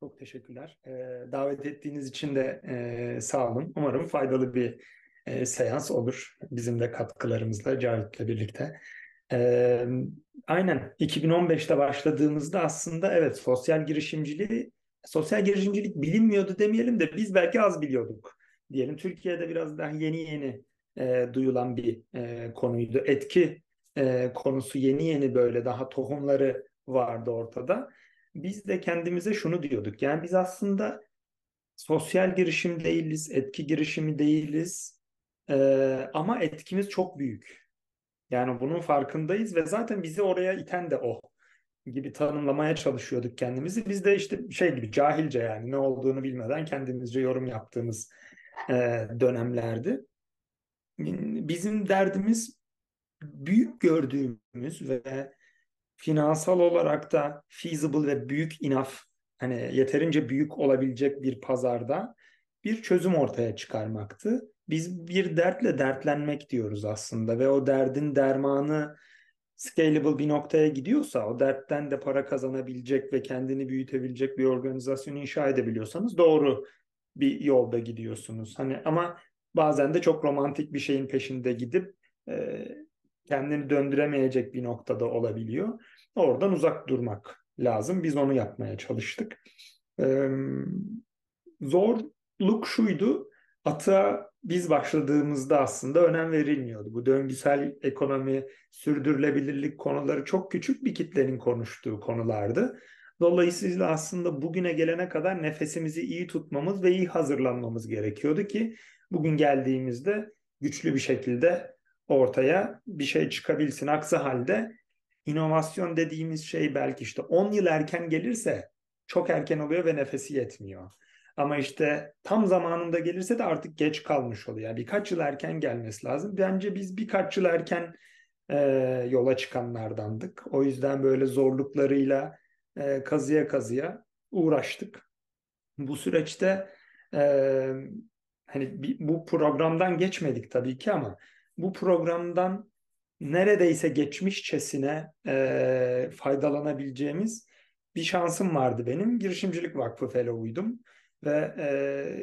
E: Çok teşekkürler. Ee, davet ettiğiniz için de e, sağ olun. Umarım faydalı bir e, seans olur. Bizim de katkılarımızla Cavit'le birlikte. Aynen 2015'te başladığımızda aslında evet sosyal girişimciliği sosyal girişimcilik bilinmiyordu demeyelim de biz belki az biliyorduk diyelim. Türkiye'de biraz daha yeni yeni e, duyulan bir e, konuydu. Etki e, konusu yeni yeni böyle daha tohumları vardı ortada. Biz de kendimize şunu diyorduk. Yani biz aslında sosyal girişim değiliz, etki girişimi değiliz. E, ama etkimiz çok büyük. Yani bunun farkındayız ve zaten bizi oraya iten de o gibi tanımlamaya çalışıyorduk kendimizi. Biz de işte şey gibi cahilce yani ne olduğunu bilmeden kendimizce yorum yaptığımız e, dönemlerdi. Bizim derdimiz büyük gördüğümüz ve finansal olarak da feasible ve büyük enough hani yeterince büyük olabilecek bir pazarda bir çözüm ortaya çıkarmaktı. Biz bir dertle dertlenmek diyoruz aslında ve o derdin dermanı scalable bir noktaya gidiyorsa, o dertten de para kazanabilecek ve kendini büyütebilecek bir organizasyon inşa edebiliyorsanız doğru bir yolda gidiyorsunuz. Hani ama bazen de çok romantik bir şeyin peşinde gidip e, kendini döndüremeyecek bir noktada olabiliyor. Oradan uzak durmak lazım. Biz onu yapmaya çalıştık. E, zorluk şuydu. Atığa biz başladığımızda aslında önem verilmiyordu. Bu döngüsel ekonomi, sürdürülebilirlik konuları çok küçük bir kitlenin konuştuğu konulardı. Dolayısıyla aslında bugüne gelene kadar nefesimizi iyi tutmamız ve iyi hazırlanmamız gerekiyordu ki bugün geldiğimizde güçlü bir şekilde ortaya bir şey çıkabilsin. Aksi halde inovasyon dediğimiz şey belki işte 10 yıl erken gelirse çok erken oluyor ve nefesi yetmiyor. Ama işte tam zamanında gelirse de artık geç kalmış oluyor. Yani birkaç yıl erken gelmesi lazım. Bence biz birkaç yıl erken e, yola çıkanlardandık. O yüzden böyle zorluklarıyla e, kazıya kazıya uğraştık. Bu süreçte e, hani bu programdan geçmedik tabii ki ama bu programdan neredeyse geçmişçesine e, faydalanabileceğimiz bir şansım vardı benim. Girişimcilik Vakfı Fellow'uydum. Ve e,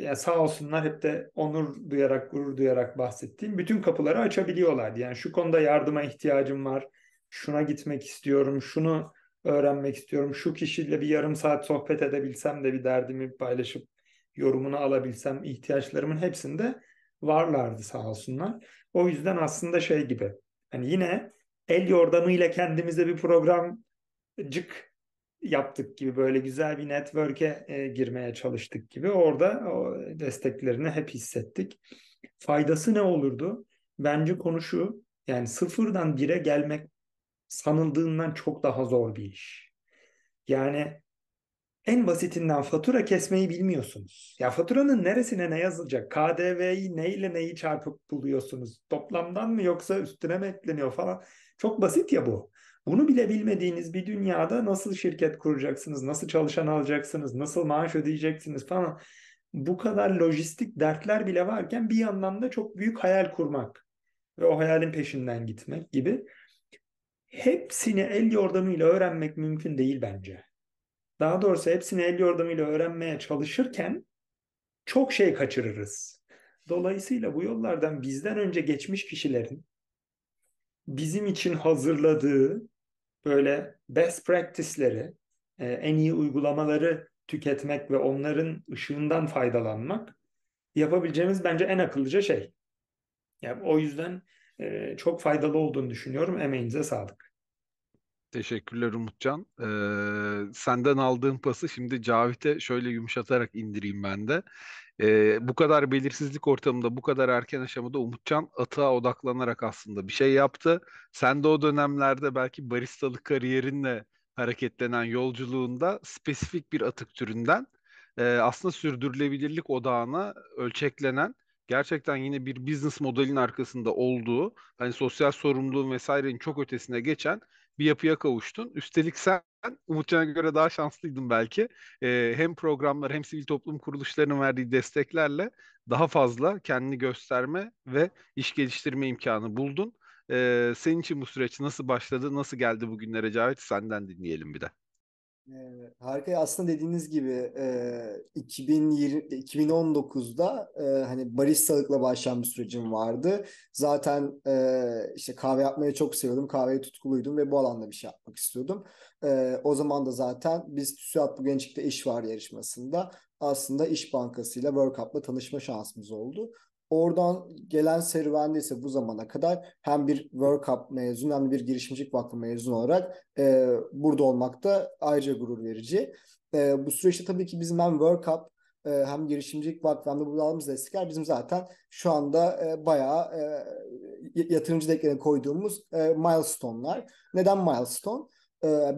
E: yani sağ olsunlar hep de onur duyarak, gurur duyarak bahsettiğim bütün kapıları açabiliyorlardı. Yani şu konuda yardıma ihtiyacım var, şuna gitmek istiyorum, şunu öğrenmek istiyorum, şu kişiyle bir yarım saat sohbet edebilsem de bir derdimi paylaşıp yorumunu alabilsem ihtiyaçlarımın hepsinde varlardı sağ olsunlar. O yüzden aslında şey gibi hani yine el yordamıyla kendimize bir programcık yaptık gibi böyle güzel bir network'e e, girmeye çalıştık gibi orada o desteklerini hep hissettik. Faydası ne olurdu? Bence konu şu yani sıfırdan bire gelmek sanıldığından çok daha zor bir iş. Yani en basitinden fatura kesmeyi bilmiyorsunuz. Ya faturanın neresine ne yazılacak? KDV'yi neyle neyi çarpıp buluyorsunuz? Toplamdan mı yoksa üstüne mi ekleniyor falan? Çok basit ya bu. Bunu bile bilmediğiniz bir dünyada nasıl şirket kuracaksınız, nasıl çalışan alacaksınız, nasıl maaş ödeyeceksiniz falan. Bu kadar lojistik dertler bile varken bir yandan da çok büyük hayal kurmak ve o hayalin peşinden gitmek gibi. Hepsini el yordamıyla öğrenmek mümkün değil bence. Daha doğrusu hepsini el yordamıyla öğrenmeye çalışırken çok şey kaçırırız. Dolayısıyla bu yollardan bizden önce geçmiş kişilerin bizim için hazırladığı böyle best practice'leri, e, en iyi uygulamaları tüketmek ve onların ışığından faydalanmak yapabileceğimiz bence en akıllıca şey. Yani o yüzden e, çok faydalı olduğunu düşünüyorum. Emeğinize sağlık.
D: Teşekkürler Umutcan. Ee, senden aldığım pası şimdi Cavit'e şöyle yumuşatarak indireyim ben de. Ee, bu kadar belirsizlik ortamında, bu kadar erken aşamada Umutcan atığa odaklanarak aslında bir şey yaptı. Sen de o dönemlerde belki baristalık kariyerinle hareketlenen yolculuğunda spesifik bir atık türünden e, aslında sürdürülebilirlik odağına ölçeklenen gerçekten yine bir business modelin arkasında olduğu hani sosyal sorumluluğun vesairenin çok ötesine geçen bir yapıya kavuştun. Üstelik sen Umutcan'a göre daha şanslıydın belki. Ee, hem programlar hem sivil toplum kuruluşlarının verdiği desteklerle daha fazla kendini gösterme ve iş geliştirme imkanı buldun. Ee, senin için bu süreç nasıl başladı, nasıl geldi bugünlere Cavit? Senden dinleyelim bir de.
F: Evet, harika. Aslında dediğiniz gibi e, 2020 2019'da e, hani baristalıkla başlayan bir sürecim vardı. Zaten e, işte kahve yapmayı çok seviyordum. Kahveye tutkuluydum ve bu alanda bir şey yapmak istiyordum. E, o zaman da zaten biz TÜSİAD Bu Gençlikte İş Var yarışmasında aslında İş Bankası World Cup'la tanışma şansımız oldu. Oradan gelen serüvende ise bu zamana kadar hem bir World Cup mezunu hem de bir girişimcilik vakfı mezunu olarak e, burada olmak da ayrıca gurur verici. E, bu süreçte tabii ki bizim hem World Cup e, hem girişimcilik vakfı hem de burada aldığımız destekler bizim zaten şu anda e, bayağı e, yatırımcı deklerine koyduğumuz e, milestone'lar. Neden milestone?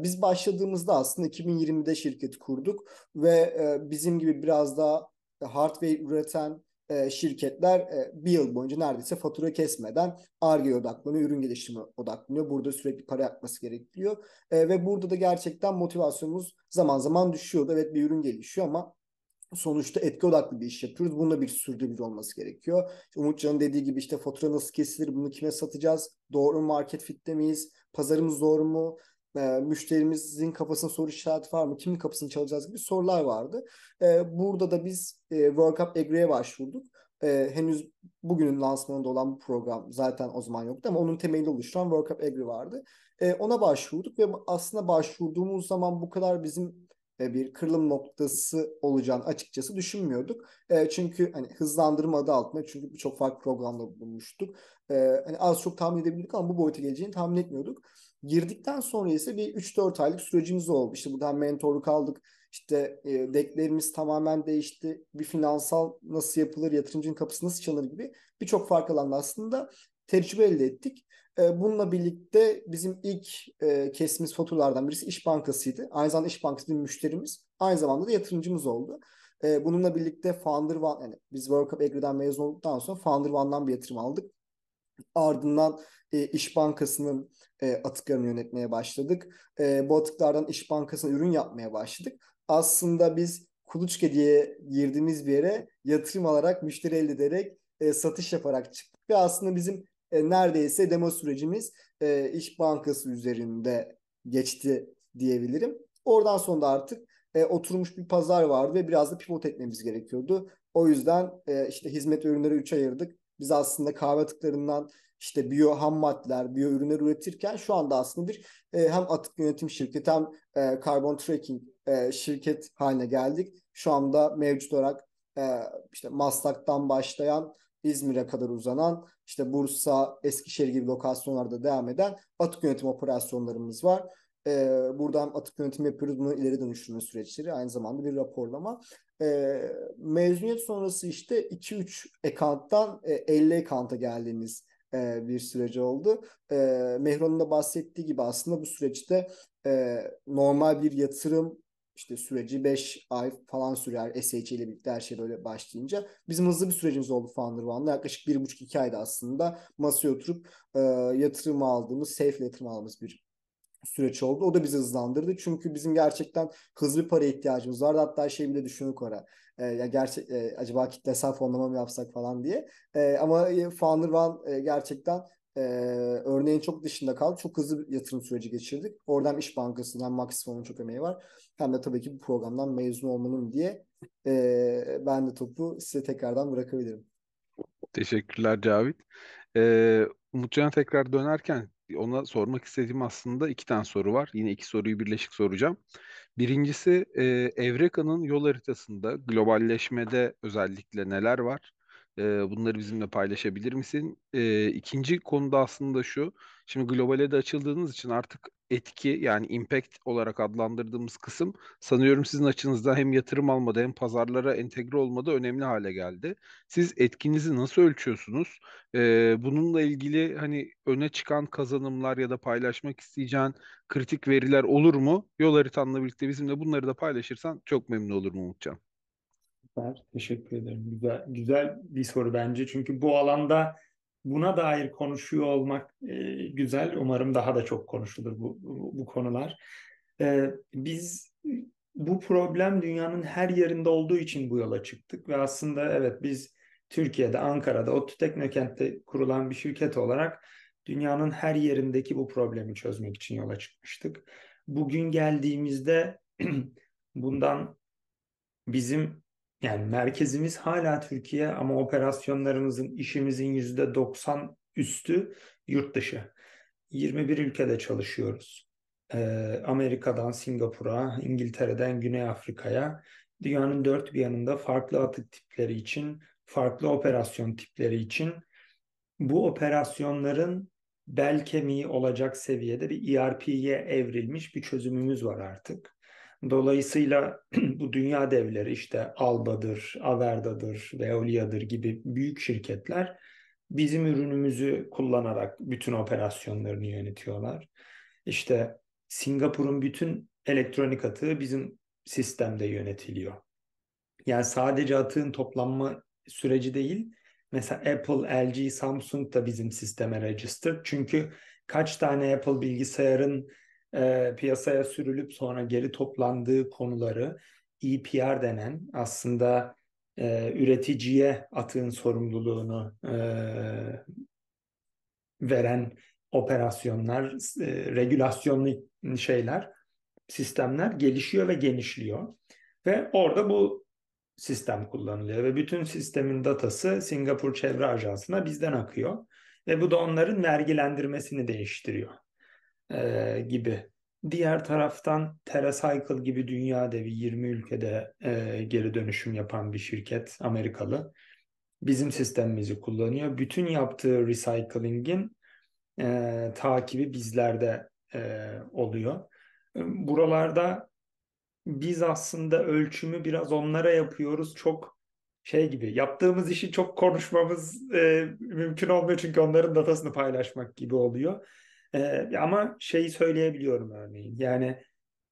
F: Biz başladığımızda aslında 2020'de şirketi kurduk ve bizim gibi biraz daha hardware üreten e, şirketler e, bir yıl boyunca neredeyse fatura kesmeden ARGE odaklanıyor, ürün geliştirme odaklanıyor. Burada sürekli para yakması gerekiyor. E, ve burada da gerçekten motivasyonumuz zaman zaman düşüyordu. Evet bir ürün gelişiyor ama sonuçta etki odaklı bir iş yapıyoruz. Bununla bir sürdürülebilir olması gerekiyor. Umutcan'ın dediği gibi işte fatura nasıl kesilir, bunu kime satacağız, doğru market fitte miyiz, pazarımız doğru mu, e, müşterimizin kafasında soru işareti var mı, kimin kapısını çalacağız gibi sorular vardı. E, burada da biz e, World Cup Agri'ye başvurduk. E, henüz bugünün lansmanında olan bu program zaten o zaman yoktu ama onun temelini oluşturan World Cup Agri vardı. E, ona başvurduk ve aslında başvurduğumuz zaman bu kadar bizim e, bir kırılım noktası olacağını açıkçası düşünmüyorduk. E, çünkü hani hızlandırma adı altında çünkü birçok farklı programda bulunmuştuk. E, hani az çok tahmin edebildik ama bu boyuta geleceğini tahmin etmiyorduk. Girdikten sonra ise bir 3-4 aylık sürecimiz oldu. İşte buradan mentorluk aldık. İşte e, deklerimiz tamamen değişti. Bir finansal nasıl yapılır, yatırımcının kapısı nasıl çalınır gibi birçok farklı alanda aslında tecrübe elde ettik. E, bununla birlikte bizim ilk e, kesimiz faturalardan birisi İş Bankası'ydı. Aynı zamanda İş Bankası bir müşterimiz. Aynı zamanda da yatırımcımız oldu. E, bununla birlikte Founder One, yani biz World Cup Agri'den mezun olduktan sonra Founder One'dan bir yatırım aldık. Ardından e, İş Bankası'nın e, atıklarını yönetmeye başladık. E, bu atıklardan İş Bankası'na ürün yapmaya başladık. Aslında biz kuluçka diye girdiğimiz bir yere yatırım alarak, müşteri elde ederek, e, satış yaparak çıktık. Ve aslında bizim e, neredeyse demo sürecimiz e, İş Bankası üzerinde geçti diyebilirim. Oradan sonra artık e, oturmuş bir pazar vardı ve biraz da pivot etmemiz gerekiyordu. O yüzden e, işte hizmet ürünleri 3 ayırdık. Biz aslında kahve atıklarından işte biyo ham maddeler, biyo ürünler üretirken şu anda aslında bir e, hem atık yönetim şirketi hem e, carbon tracking e, şirket haline geldik. Şu anda mevcut olarak e, işte Maslak'tan başlayan İzmir'e kadar uzanan işte Bursa, Eskişehir gibi lokasyonlarda devam eden atık yönetim operasyonlarımız var. Ee, buradan atık yönetim yapıyoruz. Bunu ileri dönüştürme süreçleri. Aynı zamanda bir raporlama. Ee, mezuniyet sonrası işte 2-3 account'tan e, 50 account'a geldiğimiz e, bir süreci oldu. E, Mehron'un da bahsettiği gibi aslında bu süreçte e, normal bir yatırım işte süreci 5 ay falan sürer SH ile birlikte her şey böyle başlayınca. Bizim hızlı bir sürecimiz oldu Founder One'da. Yaklaşık 1,5-2 ayda aslında masaya oturup e, yatırım aldığımız, safe yatırım aldığımız bir süreç oldu. O da bizi hızlandırdı. Çünkü bizim gerçekten hızlı para ihtiyacımız vardı. Hatta şey bile düşündük orada. E, ya gerçek e, acaba kitlesel fonlama mı yapsak falan diye. E, ama Founder One e, gerçekten e, örneğin çok dışında kaldı. Çok hızlı bir yatırım süreci geçirdik. Oradan İş Bankası'ndan Maxifon'un çok emeği var. Hem de tabii ki bu programdan mezun olmanın diye e, ben de topu size tekrardan bırakabilirim.
D: Teşekkürler Cavit. Ee, Umutcan'a tekrar dönerken ona sormak istediğim aslında iki tane soru var. Yine iki soruyu birleşik soracağım. Birincisi e, Evreka'nın yol haritasında globalleşmede özellikle neler var? E, bunları bizimle paylaşabilir misin? E, ikinci konuda aslında şu. Şimdi globale de açıldığınız için artık etki yani impact olarak adlandırdığımız kısım sanıyorum sizin açınızda hem yatırım almada hem pazarlara entegre olmada önemli hale geldi. Siz etkinizi nasıl ölçüyorsunuz? Ee, bununla ilgili hani öne çıkan kazanımlar ya da paylaşmak isteyeceğin kritik veriler olur mu? Yol haritanla birlikte bizimle bunları da paylaşırsan çok memnun olurum Umutcan.
E: Süper, teşekkür ederim. Güzel, güzel bir soru bence. Çünkü bu alanda buna dair konuşuyor olmak e, güzel. Umarım daha da çok konuşulur bu, bu, bu konular. E, biz bu problem dünyanın her yerinde olduğu için bu yola çıktık ve aslında evet biz Türkiye'de, Ankara'da, ODTÜ Teknokent'te kurulan bir şirket olarak dünyanın her yerindeki bu problemi çözmek için yola çıkmıştık. Bugün geldiğimizde bundan bizim yani merkezimiz hala Türkiye ama operasyonlarımızın, işimizin yüzde 90 üstü yurt dışı. 21 ülkede çalışıyoruz. Ee, Amerika'dan Singapur'a, İngiltere'den Güney Afrika'ya, dünyanın dört bir yanında farklı atık tipleri için, farklı operasyon tipleri için bu operasyonların bel kemiği olacak seviyede bir ERP'ye evrilmiş bir çözümümüz var artık. Dolayısıyla bu dünya devleri işte Alba'dır, Averda'dır, Veolia'dır gibi büyük şirketler bizim ürünümüzü kullanarak bütün operasyonlarını yönetiyorlar. İşte Singapur'un bütün elektronik atığı bizim sistemde yönetiliyor. Yani sadece atığın toplanma süreci değil, mesela Apple, LG, Samsung da bizim sisteme registered. Çünkü kaç tane Apple bilgisayarın e, piyasaya sürülüp sonra geri toplandığı konuları EPR denen aslında e, üreticiye atığın sorumluluğunu e, veren operasyonlar, e, regülasyonlu şeyler, sistemler gelişiyor ve genişliyor. Ve orada bu sistem kullanılıyor ve bütün sistemin datası Singapur Çevre Ajansı'na bizden akıyor. Ve bu da onların vergilendirmesini değiştiriyor e, gibi. Diğer taraftan TerraCycle gibi dünya devi 20 ülkede e, geri dönüşüm yapan bir şirket Amerikalı. Bizim sistemimizi kullanıyor. Bütün yaptığı recycling'in e, takibi bizlerde e, oluyor. Buralarda biz aslında ölçümü biraz onlara yapıyoruz. Çok şey gibi yaptığımız işi çok konuşmamız e, mümkün olmuyor çünkü onların datasını paylaşmak gibi oluyor. E, ama şeyi söyleyebiliyorum örneğin. Yani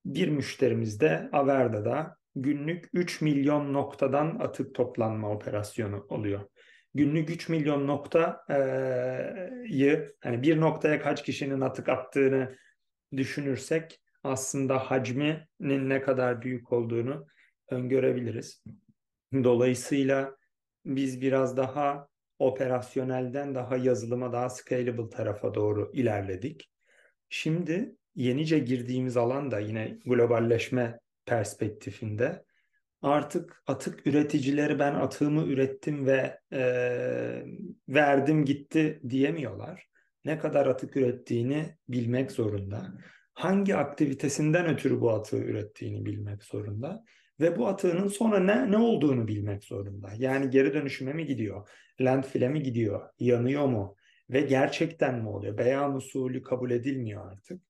E: bir müşterimizde Averda'da günlük 3 milyon noktadan atık toplanma operasyonu oluyor. Günlük 3 milyon noktayı hani bir noktaya kaç kişinin atık attığını düşünürsek aslında hacminin ne kadar büyük olduğunu öngörebiliriz. Dolayısıyla biz biraz daha operasyonelden daha yazılıma, daha scalable tarafa doğru ilerledik. Şimdi yenice girdiğimiz alan da yine globalleşme perspektifinde artık atık üreticileri ben atığımı ürettim ve e, verdim gitti diyemiyorlar. Ne kadar atık ürettiğini bilmek zorunda. Hangi aktivitesinden ötürü bu atığı ürettiğini bilmek zorunda ve bu atığının sonra ne, ne olduğunu bilmek zorunda. Yani geri dönüşüme mi gidiyor? Landfill'e mi gidiyor? Yanıyor mu? Ve gerçekten mi oluyor? Beyan usulü kabul edilmiyor artık.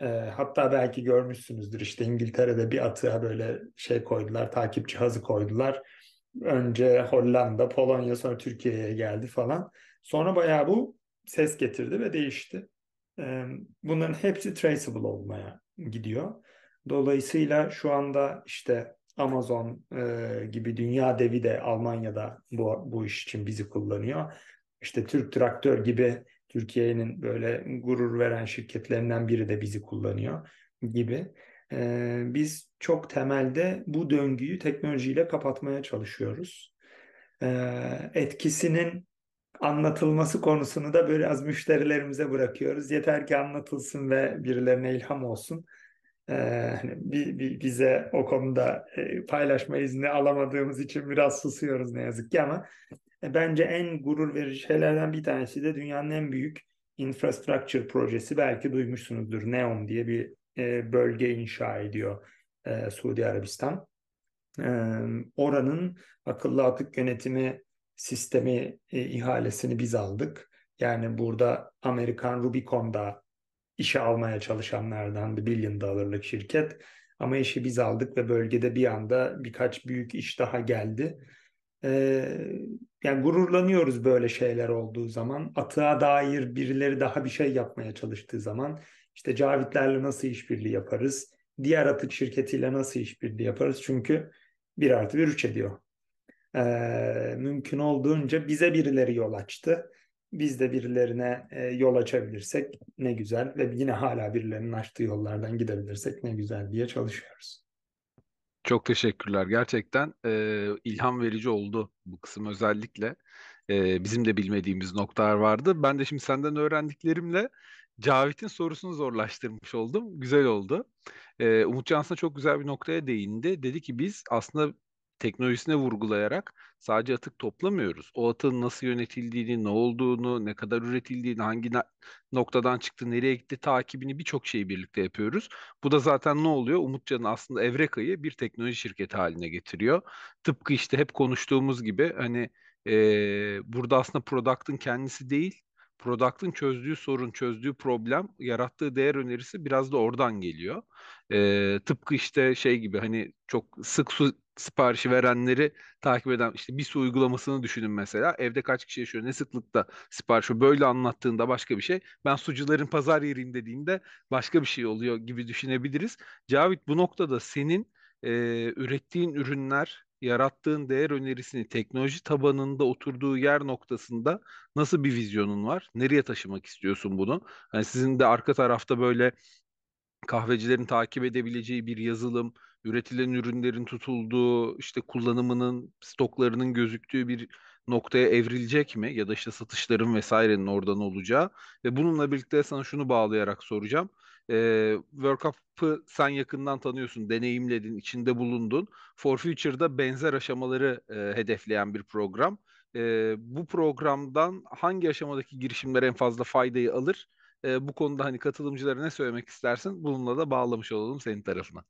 E: E, hatta belki görmüşsünüzdür işte İngiltere'de bir atığa böyle şey koydular, takip cihazı koydular. Önce Hollanda, Polonya sonra Türkiye'ye geldi falan. Sonra bayağı bu ses getirdi ve değişti. E, bunların hepsi traceable olmaya gidiyor. Dolayısıyla şu anda işte Amazon e, gibi dünya devi de Almanya'da bu, bu iş için bizi kullanıyor. İşte Türk Traktör gibi Türkiye'nin böyle gurur veren şirketlerinden biri de bizi kullanıyor gibi. E, biz çok temelde bu döngüyü teknolojiyle kapatmaya çalışıyoruz. E, etkisinin anlatılması konusunu da biraz müşterilerimize bırakıyoruz. Yeter ki anlatılsın ve birilerine ilham olsun. Ee, hani bize o konuda e, paylaşma izni alamadığımız için biraz susuyoruz ne yazık ki ama e, bence en gurur verici şeylerden bir tanesi de dünyanın en büyük infrastructure projesi belki duymuşsunuzdur. NEOM diye bir e, bölge inşa ediyor Suudi Arabistan. Oranın akıllı atık yönetimi sistemi ihalesini biz aldık. Yani burada Amerikan Rubicon'da işe almaya çalışanlardan bir billion dolarlık şirket. Ama işi biz aldık ve bölgede bir anda birkaç büyük iş daha geldi. Ee, yani gururlanıyoruz böyle şeyler olduğu zaman. Atığa dair birileri daha bir şey yapmaya çalıştığı zaman işte Cavitlerle nasıl işbirliği yaparız? Diğer atık şirketiyle nasıl işbirliği yaparız? Çünkü bir artı bir üç ediyor. Ee, mümkün olduğunca bize birileri yol açtı biz de birilerine e, yol açabilirsek ne güzel ve yine hala birilerinin açtığı yollardan gidebilirsek ne güzel diye çalışıyoruz.
D: Çok teşekkürler. Gerçekten e, ilham verici oldu bu kısım özellikle. E, bizim de bilmediğimiz noktalar vardı. Ben de şimdi senden öğrendiklerimle Cavit'in sorusunu zorlaştırmış oldum. Güzel oldu. E, Umut Cansın çok güzel bir noktaya değindi. Dedi ki biz aslında teknolojisine vurgulayarak sadece atık toplamıyoruz. O atığın nasıl yönetildiğini, ne olduğunu, ne kadar üretildiğini, hangi noktadan çıktı, nereye gitti takibini birçok şeyi birlikte yapıyoruz. Bu da zaten ne oluyor? Umutcan'ın aslında Evreka'yı bir teknoloji şirketi haline getiriyor. Tıpkı işte hep konuştuğumuz gibi hani e, burada aslında product'ın kendisi değil, product'ın çözdüğü sorun, çözdüğü problem, yarattığı değer önerisi biraz da oradan geliyor. Ee, tıpkı işte şey gibi hani çok sık su siparişi verenleri takip eden işte bir su uygulamasını düşünün mesela. Evde kaç kişi yaşıyor, ne sıklıkta sipariş böyle anlattığında başka bir şey. Ben sucuların pazar yeriyim dediğinde başka bir şey oluyor gibi düşünebiliriz. Cavit bu noktada senin e, ürettiğin ürünler, yarattığın değer önerisini teknoloji tabanında oturduğu yer noktasında nasıl bir vizyonun var? Nereye taşımak istiyorsun bunu? Hani sizin de arka tarafta böyle kahvecilerin takip edebileceği bir yazılım, üretilen ürünlerin tutulduğu, işte kullanımının, stoklarının gözüktüğü bir noktaya evrilecek mi? Ya da işte satışların vesairenin oradan olacağı. Ve bununla birlikte sana şunu bağlayarak soracağım. Ee, World Cup'ı sen yakından tanıyorsun, deneyimledin, içinde bulundun. For Future'da benzer aşamaları e, hedefleyen bir program. E, bu programdan hangi aşamadaki girişimler en fazla faydayı alır? E, bu konuda hani katılımcılara ne söylemek istersin? Bununla da bağlamış olalım senin tarafına.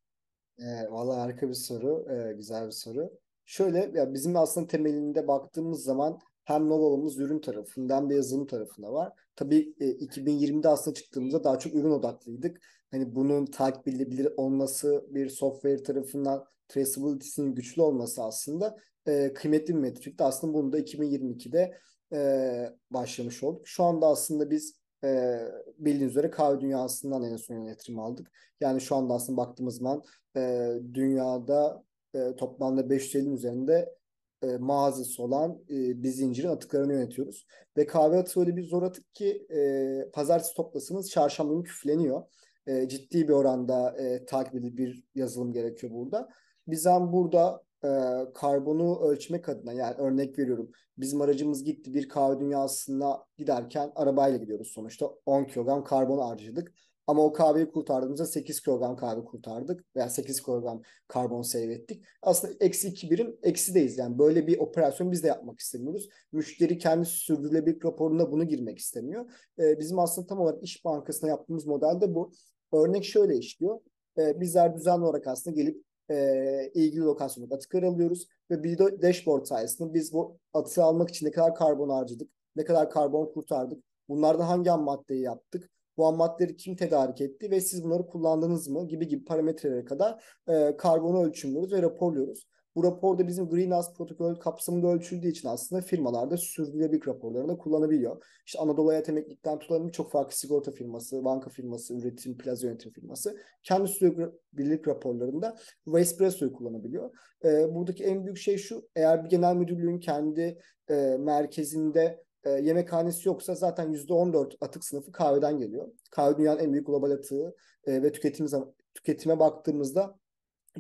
F: E, vallahi harika bir soru, e, güzel bir soru. Şöyle ya bizim aslında temelinde baktığımız zaman hem Nova'mız ürün tarafından bir yazılım tarafında var. Tabii e, 2020'de aslında çıktığımızda daha çok ürün odaklıydık. Hani bunun takip edilebilir olması, bir software tarafından traceability'sinin güçlü olması aslında e, kıymetli bir metrikti. Aslında bunu da 2022'de e, başlamış olduk. Şu anda aslında biz e, bildiğiniz üzere kahve dünyasından en son yönetim aldık. Yani şu anda aslında baktığımız zaman e, dünyada e, toplamda 550'in üzerinde e, mağazası olan e, bir zincirin atıklarını yönetiyoruz. Ve kahve atığı öyle bir zor atık ki e, pazartesi toplasanız çarşamba günü küfleniyor. E, ciddi bir oranda e, takip edilir bir yazılım gerekiyor burada. Bizden burada e, karbonu ölçmek adına yani örnek veriyorum bizim aracımız gitti bir kahve dünyasına giderken arabayla gidiyoruz sonuçta 10 kilogram karbon harcadık. Ama o kahveyi kurtardığımızda 8 kilogram kahve kurtardık veya 8 kilogram karbon save ettik. Aslında eksi 2 birim eksideyiz. Yani böyle bir operasyon biz de yapmak istemiyoruz. Müşteri kendi sürdürülebilir raporunda bunu girmek istemiyor. Ee, bizim aslında tam olarak İş Bankası'na yaptığımız modelde bu. Örnek şöyle işliyor. Ee, bizler düzenli olarak aslında gelip e, ilgili lokasyonda atıkları alıyoruz ve bir de dashboard sayesinde biz bu atığı almak için ne kadar karbon harcadık, ne kadar karbon kurtardık, bunlardan hangi ham maddeyi yaptık, bu ham maddeleri kim tedarik etti ve siz bunları kullandınız mı gibi gibi parametrelere kadar e, karbonu ölçümlüyoruz ve raporluyoruz. Bu raporda bizim Greenhouse protokolü kapsamında ölçüldüğü için aslında firmalarda sürdürülebilir raporlarını kullanabiliyor. İşte Anadolu Hayat Emeklilikten tutalım çok farklı sigorta firması, banka firması, üretim, plaza yönetim firması kendi sürdürülebilirlik raporlarında bu espressoyu kullanabiliyor. E, buradaki en büyük şey şu, eğer bir genel müdürlüğün kendi e, merkezinde e, yemekhanesi yoksa zaten %14 atık sınıfı kahveden geliyor. Kahve dünyanın en büyük global atığı e, ve tüketim tüketime baktığımızda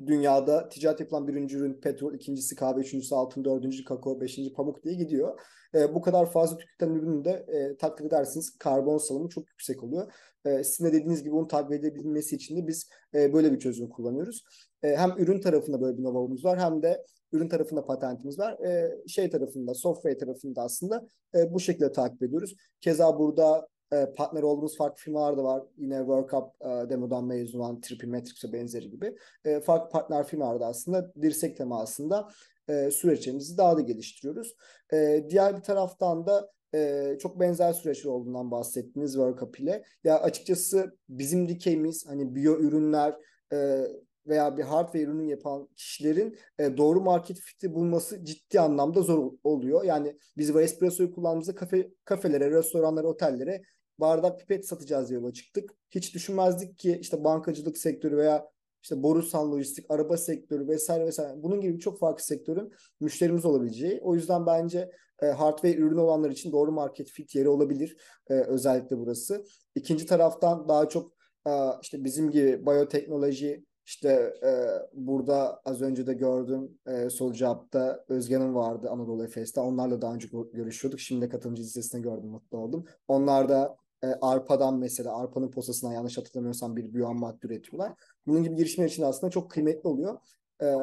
F: dünyada ticaret yapılan birinci ürün petrol, ikincisi kahve, üçüncüsü altın, dördüncü kakao, beşinci pamuk diye gidiyor. E, bu kadar fazla tüketilen ürünün de e, takdir edersiniz karbon salımı çok yüksek oluyor. E, sizin de dediğiniz gibi onu takip edebilmesi için de biz e, böyle bir çözüm kullanıyoruz. E, hem ürün tarafında böyle bir know var hem de ürün tarafında patentimiz var. E, şey tarafında, software tarafında aslında e, bu şekilde takip ediyoruz. Keza burada e, partner olduğumuz farklı firmalar da var. Yine World Cup e, demodan mezun olan Tripimetrics benzeri gibi. E, farklı partner firmalar da aslında dirsek temasında e, süreçlerimizi daha da geliştiriyoruz. E, diğer bir taraftan da e, çok benzer süreçler olduğundan bahsettiniz World Cup ile. Ya açıkçası bizim dikeyimiz hani biyo ürünler e, veya bir hardware ürünü yapan kişilerin e, doğru market fiti bulması ciddi anlamda zor oluyor. Yani biz Espresso'yu kullandığımızda kafe, kafelere, restoranlara, otellere bardak pipet satacağız diye yola çıktık. Hiç düşünmezdik ki işte bankacılık sektörü veya işte borusan lojistik, araba sektörü vesaire vesaire bunun gibi çok farklı sektörün müşterimiz olabileceği. O yüzden bence e, hardware ürünü olanlar için doğru market fit yeri olabilir e, özellikle burası. İkinci taraftan daha çok e, işte bizim gibi biyoteknoloji işte e, burada az önce de gördüm e, soru cevapta Özgen'in vardı Anadolu Efes'te. Onlarla daha önce görüşüyorduk. Şimdi de katılımcı listesinde gördüm, mutlu oldum. Onlar da e, arpadan mesela arpanın posasından yanlış hatırlamıyorsam bir biyohan madde üretiyorlar. Bunun gibi girişimler için aslında çok kıymetli oluyor. E,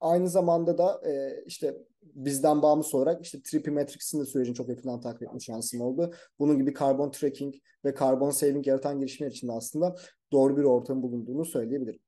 F: aynı zamanda da e, işte bizden bağımsız olarak işte Tripimetrics'in de sürecini çok yakından takip etme şansım oldu. Bunun gibi karbon tracking ve karbon saving yaratan girişimler için de aslında doğru bir ortam bulunduğunu söyleyebilirim.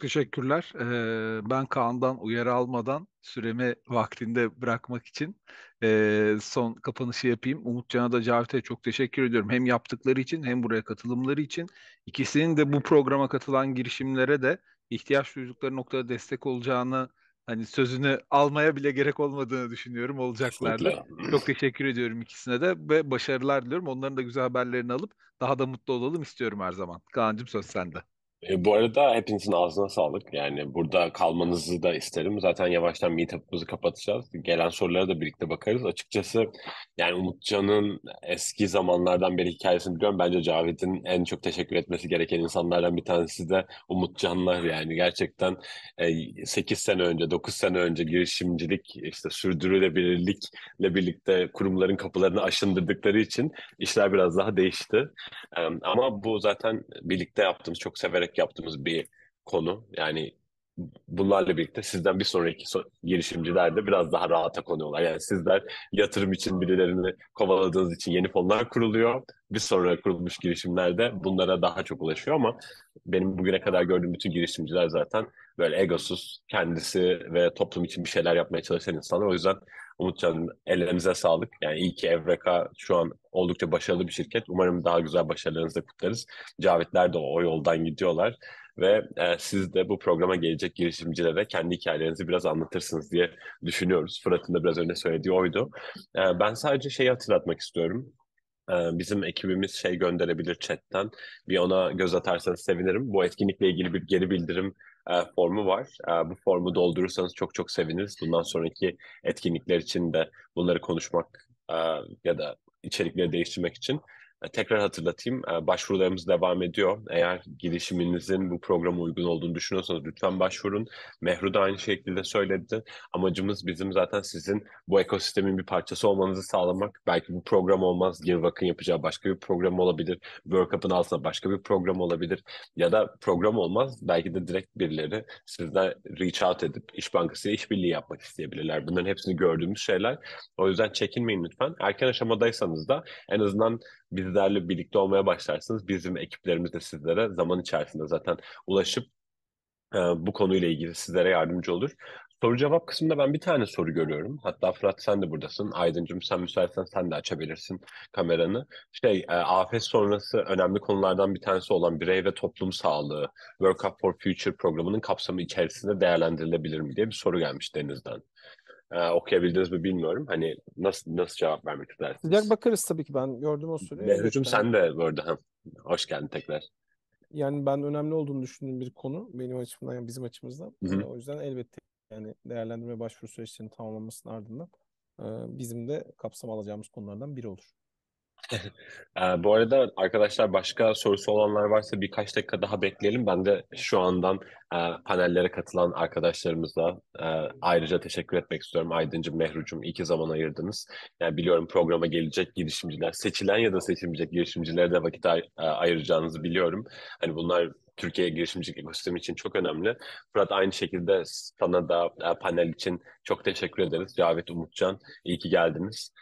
D: Teşekkürler. Ee, ben Kaan'dan uyarı almadan süremi vaktinde bırakmak için e, son kapanışı yapayım. Umutcan'a da Cavit'e çok teşekkür ediyorum. Hem yaptıkları için hem buraya katılımları için. İkisinin de bu programa katılan girişimlere de ihtiyaç duydukları noktada destek olacağını hani sözünü almaya bile gerek olmadığını düşünüyorum. Olacaklardır. Çok teşekkür ediyorum ikisine de ve başarılar diliyorum. Onların da güzel haberlerini alıp daha da mutlu olalım istiyorum her zaman. Kaan'cığım söz sende.
A: E, bu arada hepinizin ağzına sağlık. Yani burada kalmanızı da isterim. Zaten yavaştan meetup'ımızı kapatacağız. Gelen sorulara da birlikte bakarız. Açıkçası yani Umutcan'ın eski zamanlardan beri hikayesini biliyorum. Bence Cavit'in en çok teşekkür etmesi gereken insanlardan bir tanesi de Umutcanlar. Yani gerçekten e, 8 sene önce, 9 sene önce girişimcilik, işte sürdürülebilirlikle birlikte kurumların kapılarını aşındırdıkları için işler biraz daha değişti. E, ama bu zaten birlikte yaptığımız, çok severek severek yaptığımız bir konu. Yani bunlarla birlikte sizden bir sonraki so girişimciler de biraz daha rahata konuyorlar. Yani sizler yatırım için birilerini kovaladığınız için yeni fonlar kuruluyor. Bir sonra kurulmuş girişimlerde bunlara daha çok ulaşıyor ama benim bugüne kadar gördüğüm bütün girişimciler zaten böyle egosuz, kendisi ve toplum için bir şeyler yapmaya çalışan insanlar. O yüzden Umutcan ellerinize sağlık. Yani iyi ki Evreka şu an oldukça başarılı bir şirket. Umarım daha güzel başarılarınızı kutlarız. Cavitler de o, o yoldan gidiyorlar. Ve e, siz de bu programa gelecek girişimcilere kendi hikayelerinizi biraz anlatırsınız diye düşünüyoruz. Fırat'ın da biraz önce söylediği oydu. E, ben sadece şeyi hatırlatmak istiyorum e, bizim ekibimiz şey gönderebilir chatten. Bir ona göz atarsanız sevinirim. Bu etkinlikle ilgili bir geri bildirim e, formu var. E, bu formu doldurursanız çok çok seviniriz. Bundan sonraki etkinlikler için de bunları konuşmak e, ya da içerikleri değiştirmek için tekrar hatırlatayım. E, başvurularımız devam ediyor. Eğer girişiminizin bu programa uygun olduğunu düşünüyorsanız lütfen başvurun. Mehru da aynı şekilde söyledi. Amacımız bizim zaten sizin bu ekosistemin bir parçası olmanızı sağlamak. Belki bu program olmaz. Givevak'ın yapacağı başka bir program olabilir. World Cup'ın altında başka bir program olabilir. Ya da program olmaz. Belki de direkt birileri sizden reach out edip İş Bankası ile işbirliği yapmak isteyebilirler. Bunların hepsini gördüğümüz şeyler. O yüzden çekinmeyin lütfen. Erken aşamadaysanız da en azından bizlerle birlikte olmaya başlarsınız. Bizim ekiplerimiz de sizlere zaman içerisinde zaten ulaşıp e, bu konuyla ilgili sizlere yardımcı olur. Soru cevap kısmında ben bir tane soru görüyorum. Hatta Fırat sen de buradasın. Aydıncığım sen müsaitsen sen de açabilirsin kameranı. Şey, e, afet sonrası önemli konulardan bir tanesi olan birey ve toplum sağlığı Work Up for Future programının kapsamı içerisinde değerlendirilebilir mi diye bir soru gelmiş Deniz'den. Ee, okuyabildiniz mi bilmiyorum. Hani nasıl nasıl cevap vermek istersiniz?
B: Sıcak bakarız tabii ki ben gördüm o soruyu.
A: Mehmet'im sen de bu arada. Hoş geldin tekrar.
B: Yani ben önemli olduğunu düşündüğüm bir konu benim açımdan yani bizim açımızdan. Hı hı. o yüzden elbette yani değerlendirme başvuru süreçlerinin tamamlanmasının ardından bizim de kapsam alacağımız konulardan biri olur.
A: Bu arada arkadaşlar başka sorusu olanlar varsa birkaç dakika daha bekleyelim. Ben de şu andan panellere katılan arkadaşlarımıza ayrıca teşekkür etmek istiyorum. Aydıncım, Mehrucum iyi ki zaman ayırdınız. Yani biliyorum programa gelecek girişimciler, seçilen ya da seçilmeyecek girişimcilere de vakit ay- ayıracağınızı biliyorum. Hani bunlar Türkiye girişimcilik ekosistemi için çok önemli. Fırat aynı şekilde sana da panel için çok teşekkür ederiz. Cavit Umutcan iyi ki geldiniz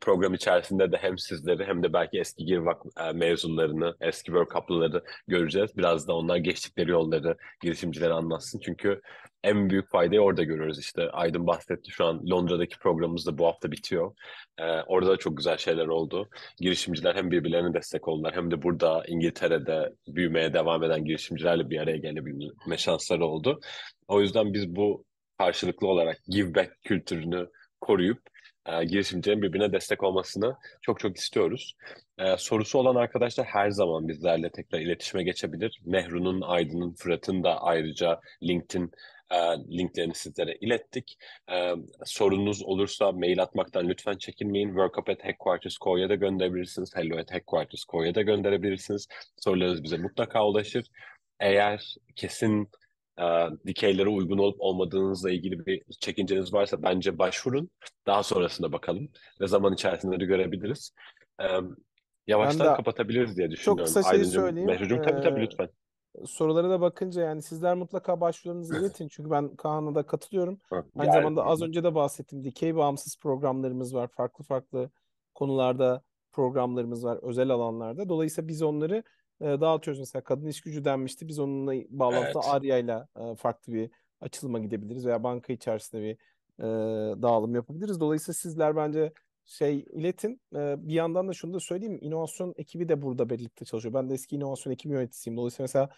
A: program içerisinde de hem sizleri hem de belki eski Girvak e, mezunlarını, eski World Cup'lıları göreceğiz. Biraz da onlar geçtikleri yolları girişimcilere anlatsın. Çünkü en büyük faydayı orada görüyoruz işte. Aydın bahsetti şu an Londra'daki programımız da bu hafta bitiyor. Ee, orada da çok güzel şeyler oldu. Girişimciler hem birbirlerine destek oldular hem de burada İngiltere'de büyümeye devam eden girişimcilerle bir araya gelebilme şansları oldu. O yüzden biz bu karşılıklı olarak give back kültürünü koruyup e, girişimcilerin birbirine destek olmasını çok çok istiyoruz. E, sorusu olan arkadaşlar her zaman bizlerle tekrar iletişime geçebilir. Mehru'nun, Aydın'ın, Fırat'ın da ayrıca LinkedIn e, linklerini sizlere ilettik. E, sorunuz olursa mail atmaktan lütfen çekinmeyin. Workup at Headquarters.co'ya da gönderebilirsiniz. Hello at Headquarters.co'ya da gönderebilirsiniz. Sorularınız bize mutlaka ulaşır. Eğer kesin e, dikeylere uygun olup olmadığınızla ilgili bir çekinceniz varsa bence başvurun. Daha sonrasında bakalım ve zaman içerisinde de görebiliriz. E, yavaştan de
B: kapatabiliriz
A: diye düşünüyorum.
B: Çok kısa şey söyleyeyim.
A: Mehrucum tabii tabii lütfen.
B: Sorulara da bakınca yani sizler mutlaka başvurularınızı iletin. Çünkü ben Kaan'a da katılıyorum. Aynı yani, zamanda az önce de bahsettim. Dikey bağımsız programlarımız var. Farklı farklı konularda programlarımız var. Özel alanlarda. Dolayısıyla biz onları e, dağıtıyoruz. Mesela kadın iş gücü denmişti. Biz onunla bağlantıda evet. Arya'yla e, farklı bir açılıma gidebiliriz veya banka içerisinde bir e, dağılım yapabiliriz. Dolayısıyla sizler bence şey iletin. E, bir yandan da şunu da söyleyeyim. İnovasyon ekibi de burada birlikte çalışıyor. Ben de eski inovasyon ekibi yöneticisiyim. Dolayısıyla mesela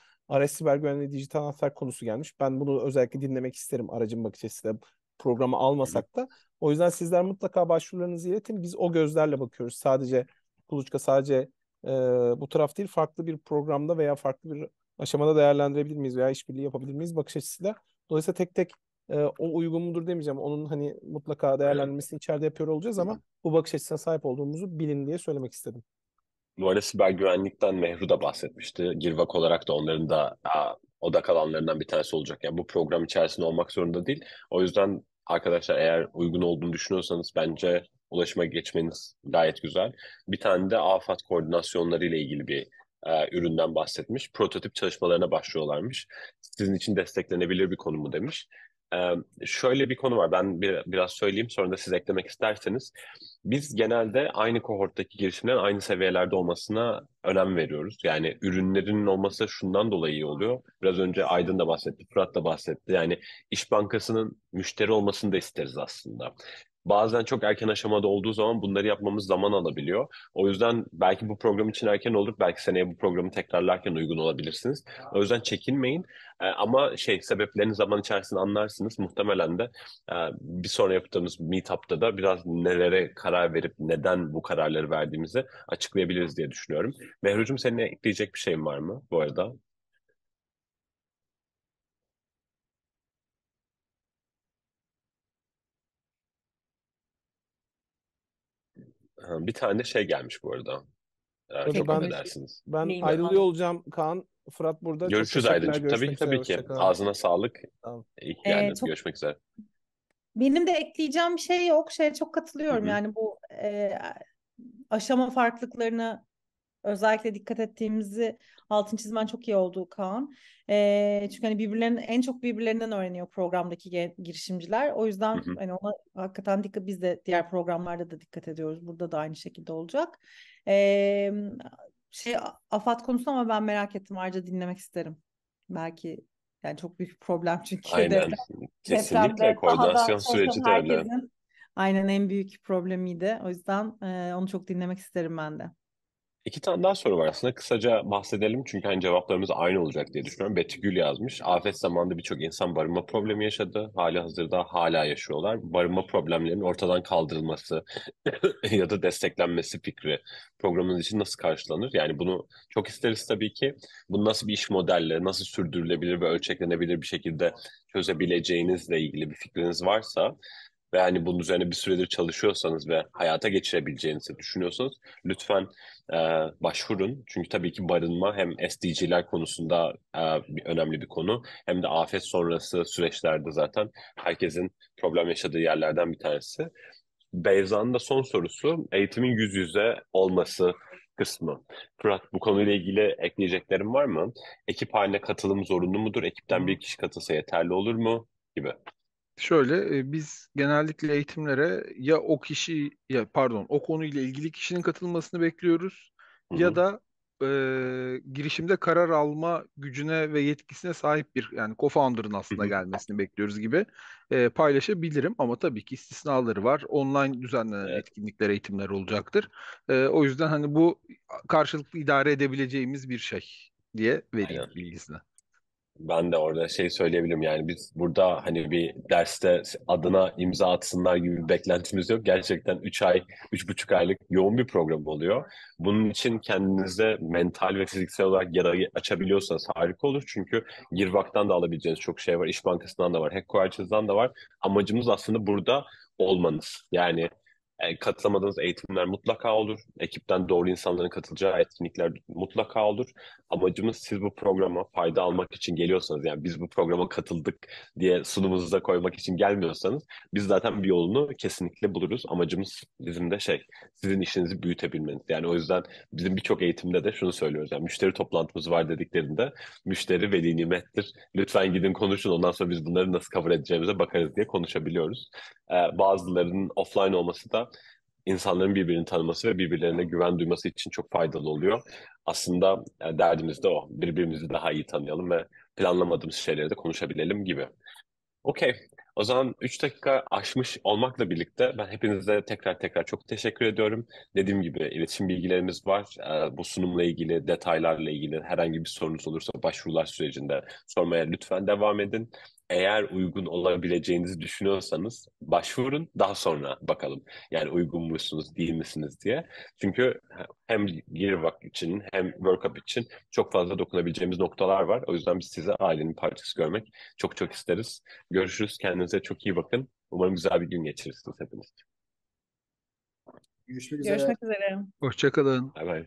B: RS Siber Güvenliği Dijital Anahtar konusu gelmiş. Ben bunu özellikle dinlemek isterim aracın bakış açısıyla programı almasak da. O yüzden sizler mutlaka başvurularınızı iletin. Biz o gözlerle bakıyoruz. Sadece kuluçka sadece e, bu taraf değil farklı bir programda veya farklı bir aşamada değerlendirebilir miyiz veya işbirliği yapabilir miyiz bakış açısıyla. Dolayısıyla tek tek e, o uygun mudur demeyeceğim. Onun hani mutlaka değerlendirmesini içeride yapıyor olacağız ama bu bakış açısına sahip olduğumuzu bilin diye söylemek istedim.
A: Bu arada siber güvenlikten Mehru da bahsetmişti. Girvak olarak da onların da aa, odak alanlarından bir tanesi olacak. Yani bu program içerisinde olmak zorunda değil. O yüzden arkadaşlar eğer uygun olduğunu düşünüyorsanız bence ulaşıma geçmeniz gayet güzel. Bir tane de afet koordinasyonları ile ilgili bir e, üründen bahsetmiş. Prototip çalışmalarına başlıyorlarmış. Sizin için desteklenebilir bir konu mu demiş. E, şöyle bir konu var. Ben bir, biraz söyleyeyim sonra da siz eklemek isterseniz. Biz genelde aynı kohorttaki girişimlerin aynı seviyelerde olmasına önem veriyoruz. Yani ürünlerin olması şundan dolayı iyi oluyor. Biraz önce Aydın da bahsetti, Fırat da bahsetti. Yani İş Bankası'nın müşteri olmasını da isteriz aslında. Bazen çok erken aşamada olduğu zaman bunları yapmamız zaman alabiliyor. O yüzden belki bu program için erken olur, belki seneye bu programı tekrarlarken uygun olabilirsiniz. O yüzden çekinmeyin. E, ama şey sebeplerini zaman içerisinde anlarsınız. Muhtemelen de e, bir sonra yaptığımız meetup'ta da biraz nelere karar verip neden bu kararları verdiğimizi açıklayabiliriz diye düşünüyorum. Mehrucum senin ekleyecek bir şeyin var mı bu arada? Bir tane şey gelmiş bu arada. Eğer çok
B: ben,
A: affedersiniz.
B: Ben
C: Neyim
B: ayrılıyor olacağım Kaan. Fırat burada. Çok
A: Görüşürüz. Aydıncığım. Tabii
B: Görüşmek
A: tabii ki. Ağzına sağlık.
B: Tamam.
A: İyi ki
C: Ee, çok-
A: Görüşmek üzere.
C: Benim de ekleyeceğim bir şey yok. Şeye çok katılıyorum.
A: Hı hı.
C: Yani bu e, aşama farklılıklarına özellikle dikkat ettiğimizi altın çizmen çok iyi oldu Kaan. E, çünkü hani birbirlerinin en çok birbirlerinden öğreniyor programdaki girişimciler. O yüzden
A: Hı hı.
C: hani ona hakikaten dikkat biz de diğer programlarda da dikkat ediyoruz. Burada da aynı şekilde olacak. E, şey AFAD konusunu ama ben merak ettim. Ayrıca dinlemek isterim. Belki yani çok büyük bir problem çünkü
A: Aynen.
C: deprem
A: Kesinlikle koordinasyon süreci de öyle.
C: aynen en büyük problemiydi. O yüzden e, onu çok dinlemek isterim ben de.
A: İki tane daha soru var aslında. Kısaca bahsedelim çünkü hani cevaplarımız aynı olacak diye düşünüyorum. Betty Gül yazmış. Afet zamanında birçok insan barınma problemi yaşadı. Hali hazırda hala yaşıyorlar. Barınma problemlerinin ortadan kaldırılması ya da desteklenmesi fikri programımız için nasıl karşılanır? Yani bunu çok isteriz tabii ki. Bunu nasıl bir iş modelle, nasıl sürdürülebilir ve ölçeklenebilir bir şekilde çözebileceğinizle ilgili bir fikriniz varsa ve hani bunun üzerine bir süredir çalışıyorsanız ve hayata geçirebileceğinizi düşünüyorsanız lütfen e, başvurun. Çünkü tabii ki barınma hem SDG'ler konusunda e, bir, önemli bir konu hem de afet sonrası süreçlerde zaten herkesin problem yaşadığı yerlerden bir tanesi. Beyza'nın da son sorusu eğitimin yüz yüze olması kısmı. Fırat bu konuyla ilgili ekleyeceklerim var mı? Ekip haline katılım zorunlu mudur? Ekipten bir kişi katılsa yeterli olur mu? Gibi.
D: Şöyle e, biz genellikle eğitimlere ya o kişi ya pardon o konuyla ilgili kişinin katılmasını bekliyoruz
A: Hı
D: ya
A: hı.
D: da e, girişimde karar alma gücüne ve yetkisine sahip bir yani co-founder'ın
A: Hı
D: aslında
A: hı.
D: gelmesini bekliyoruz gibi e, paylaşabilirim ama tabii ki istisnaları var. Online düzenlenen
A: Evet.
D: etkinlikler, eğitimler olacaktır. E, o yüzden hani bu karşılıklı idare edebileceğimiz bir şey diye vereyim
A: Aynen.
D: bilgisini.
A: Ben de orada şey söyleyebilirim yani biz burada hani bir derste adına imza atsınlar gibi bir beklentimiz yok. Gerçekten 3 ay, 3,5 aylık yoğun bir program oluyor. Bunun için kendinize mental ve fiziksel olarak yarayı açabiliyorsanız harika olur. Çünkü Girvak'tan da alabileceğiniz çok şey var. İş Bankası'ndan da var. Headquarters'dan da var. Amacımız aslında burada olmanız. Yani e, katılamadığınız eğitimler mutlaka olur. Ekipten doğru insanların katılacağı etkinlikler mutlaka olur. Amacımız siz bu programa fayda almak için geliyorsanız yani biz bu programa katıldık diye sunumunuza koymak için gelmiyorsanız biz zaten bir yolunu kesinlikle buluruz. Amacımız bizim de şey sizin işinizi büyütebilmeniz. Yani o yüzden bizim birçok eğitimde de şunu söylüyoruz. Yani müşteri toplantımız var dediklerinde müşteri veli nimettir. Lütfen gidin konuşun ondan sonra biz bunları nasıl cover edeceğimize bakarız diye konuşabiliyoruz. Ee, bazılarının offline olması da insanların birbirini tanıması ve birbirlerine güven duyması için çok faydalı oluyor. Aslında e, derdimiz de o. Birbirimizi daha iyi tanıyalım ve planlamadığımız şeyleri de konuşabilelim gibi. Okey. O zaman 3 dakika aşmış olmakla birlikte ben hepinize tekrar tekrar çok teşekkür ediyorum. Dediğim gibi iletişim bilgilerimiz var. Ee, bu sunumla ilgili, detaylarla ilgili herhangi bir sorunuz olursa başvurular sürecinde sormaya lütfen devam edin. Eğer uygun olabileceğinizi düşünüyorsanız başvurun daha sonra bakalım. Yani uygun musunuz değil misiniz diye. Çünkü hem Yearwalk için hem Workup için çok fazla dokunabileceğimiz noktalar var. O yüzden biz size ailenin parçası görmek çok çok isteriz. Görüşürüz. Kendinize çok iyi bakın. Umarım güzel bir gün geçirirsiniz hepiniz.
F: Görüşmek üzere.
C: Görüşmek üzere.
D: Hoşçakalın.
A: Bay bay.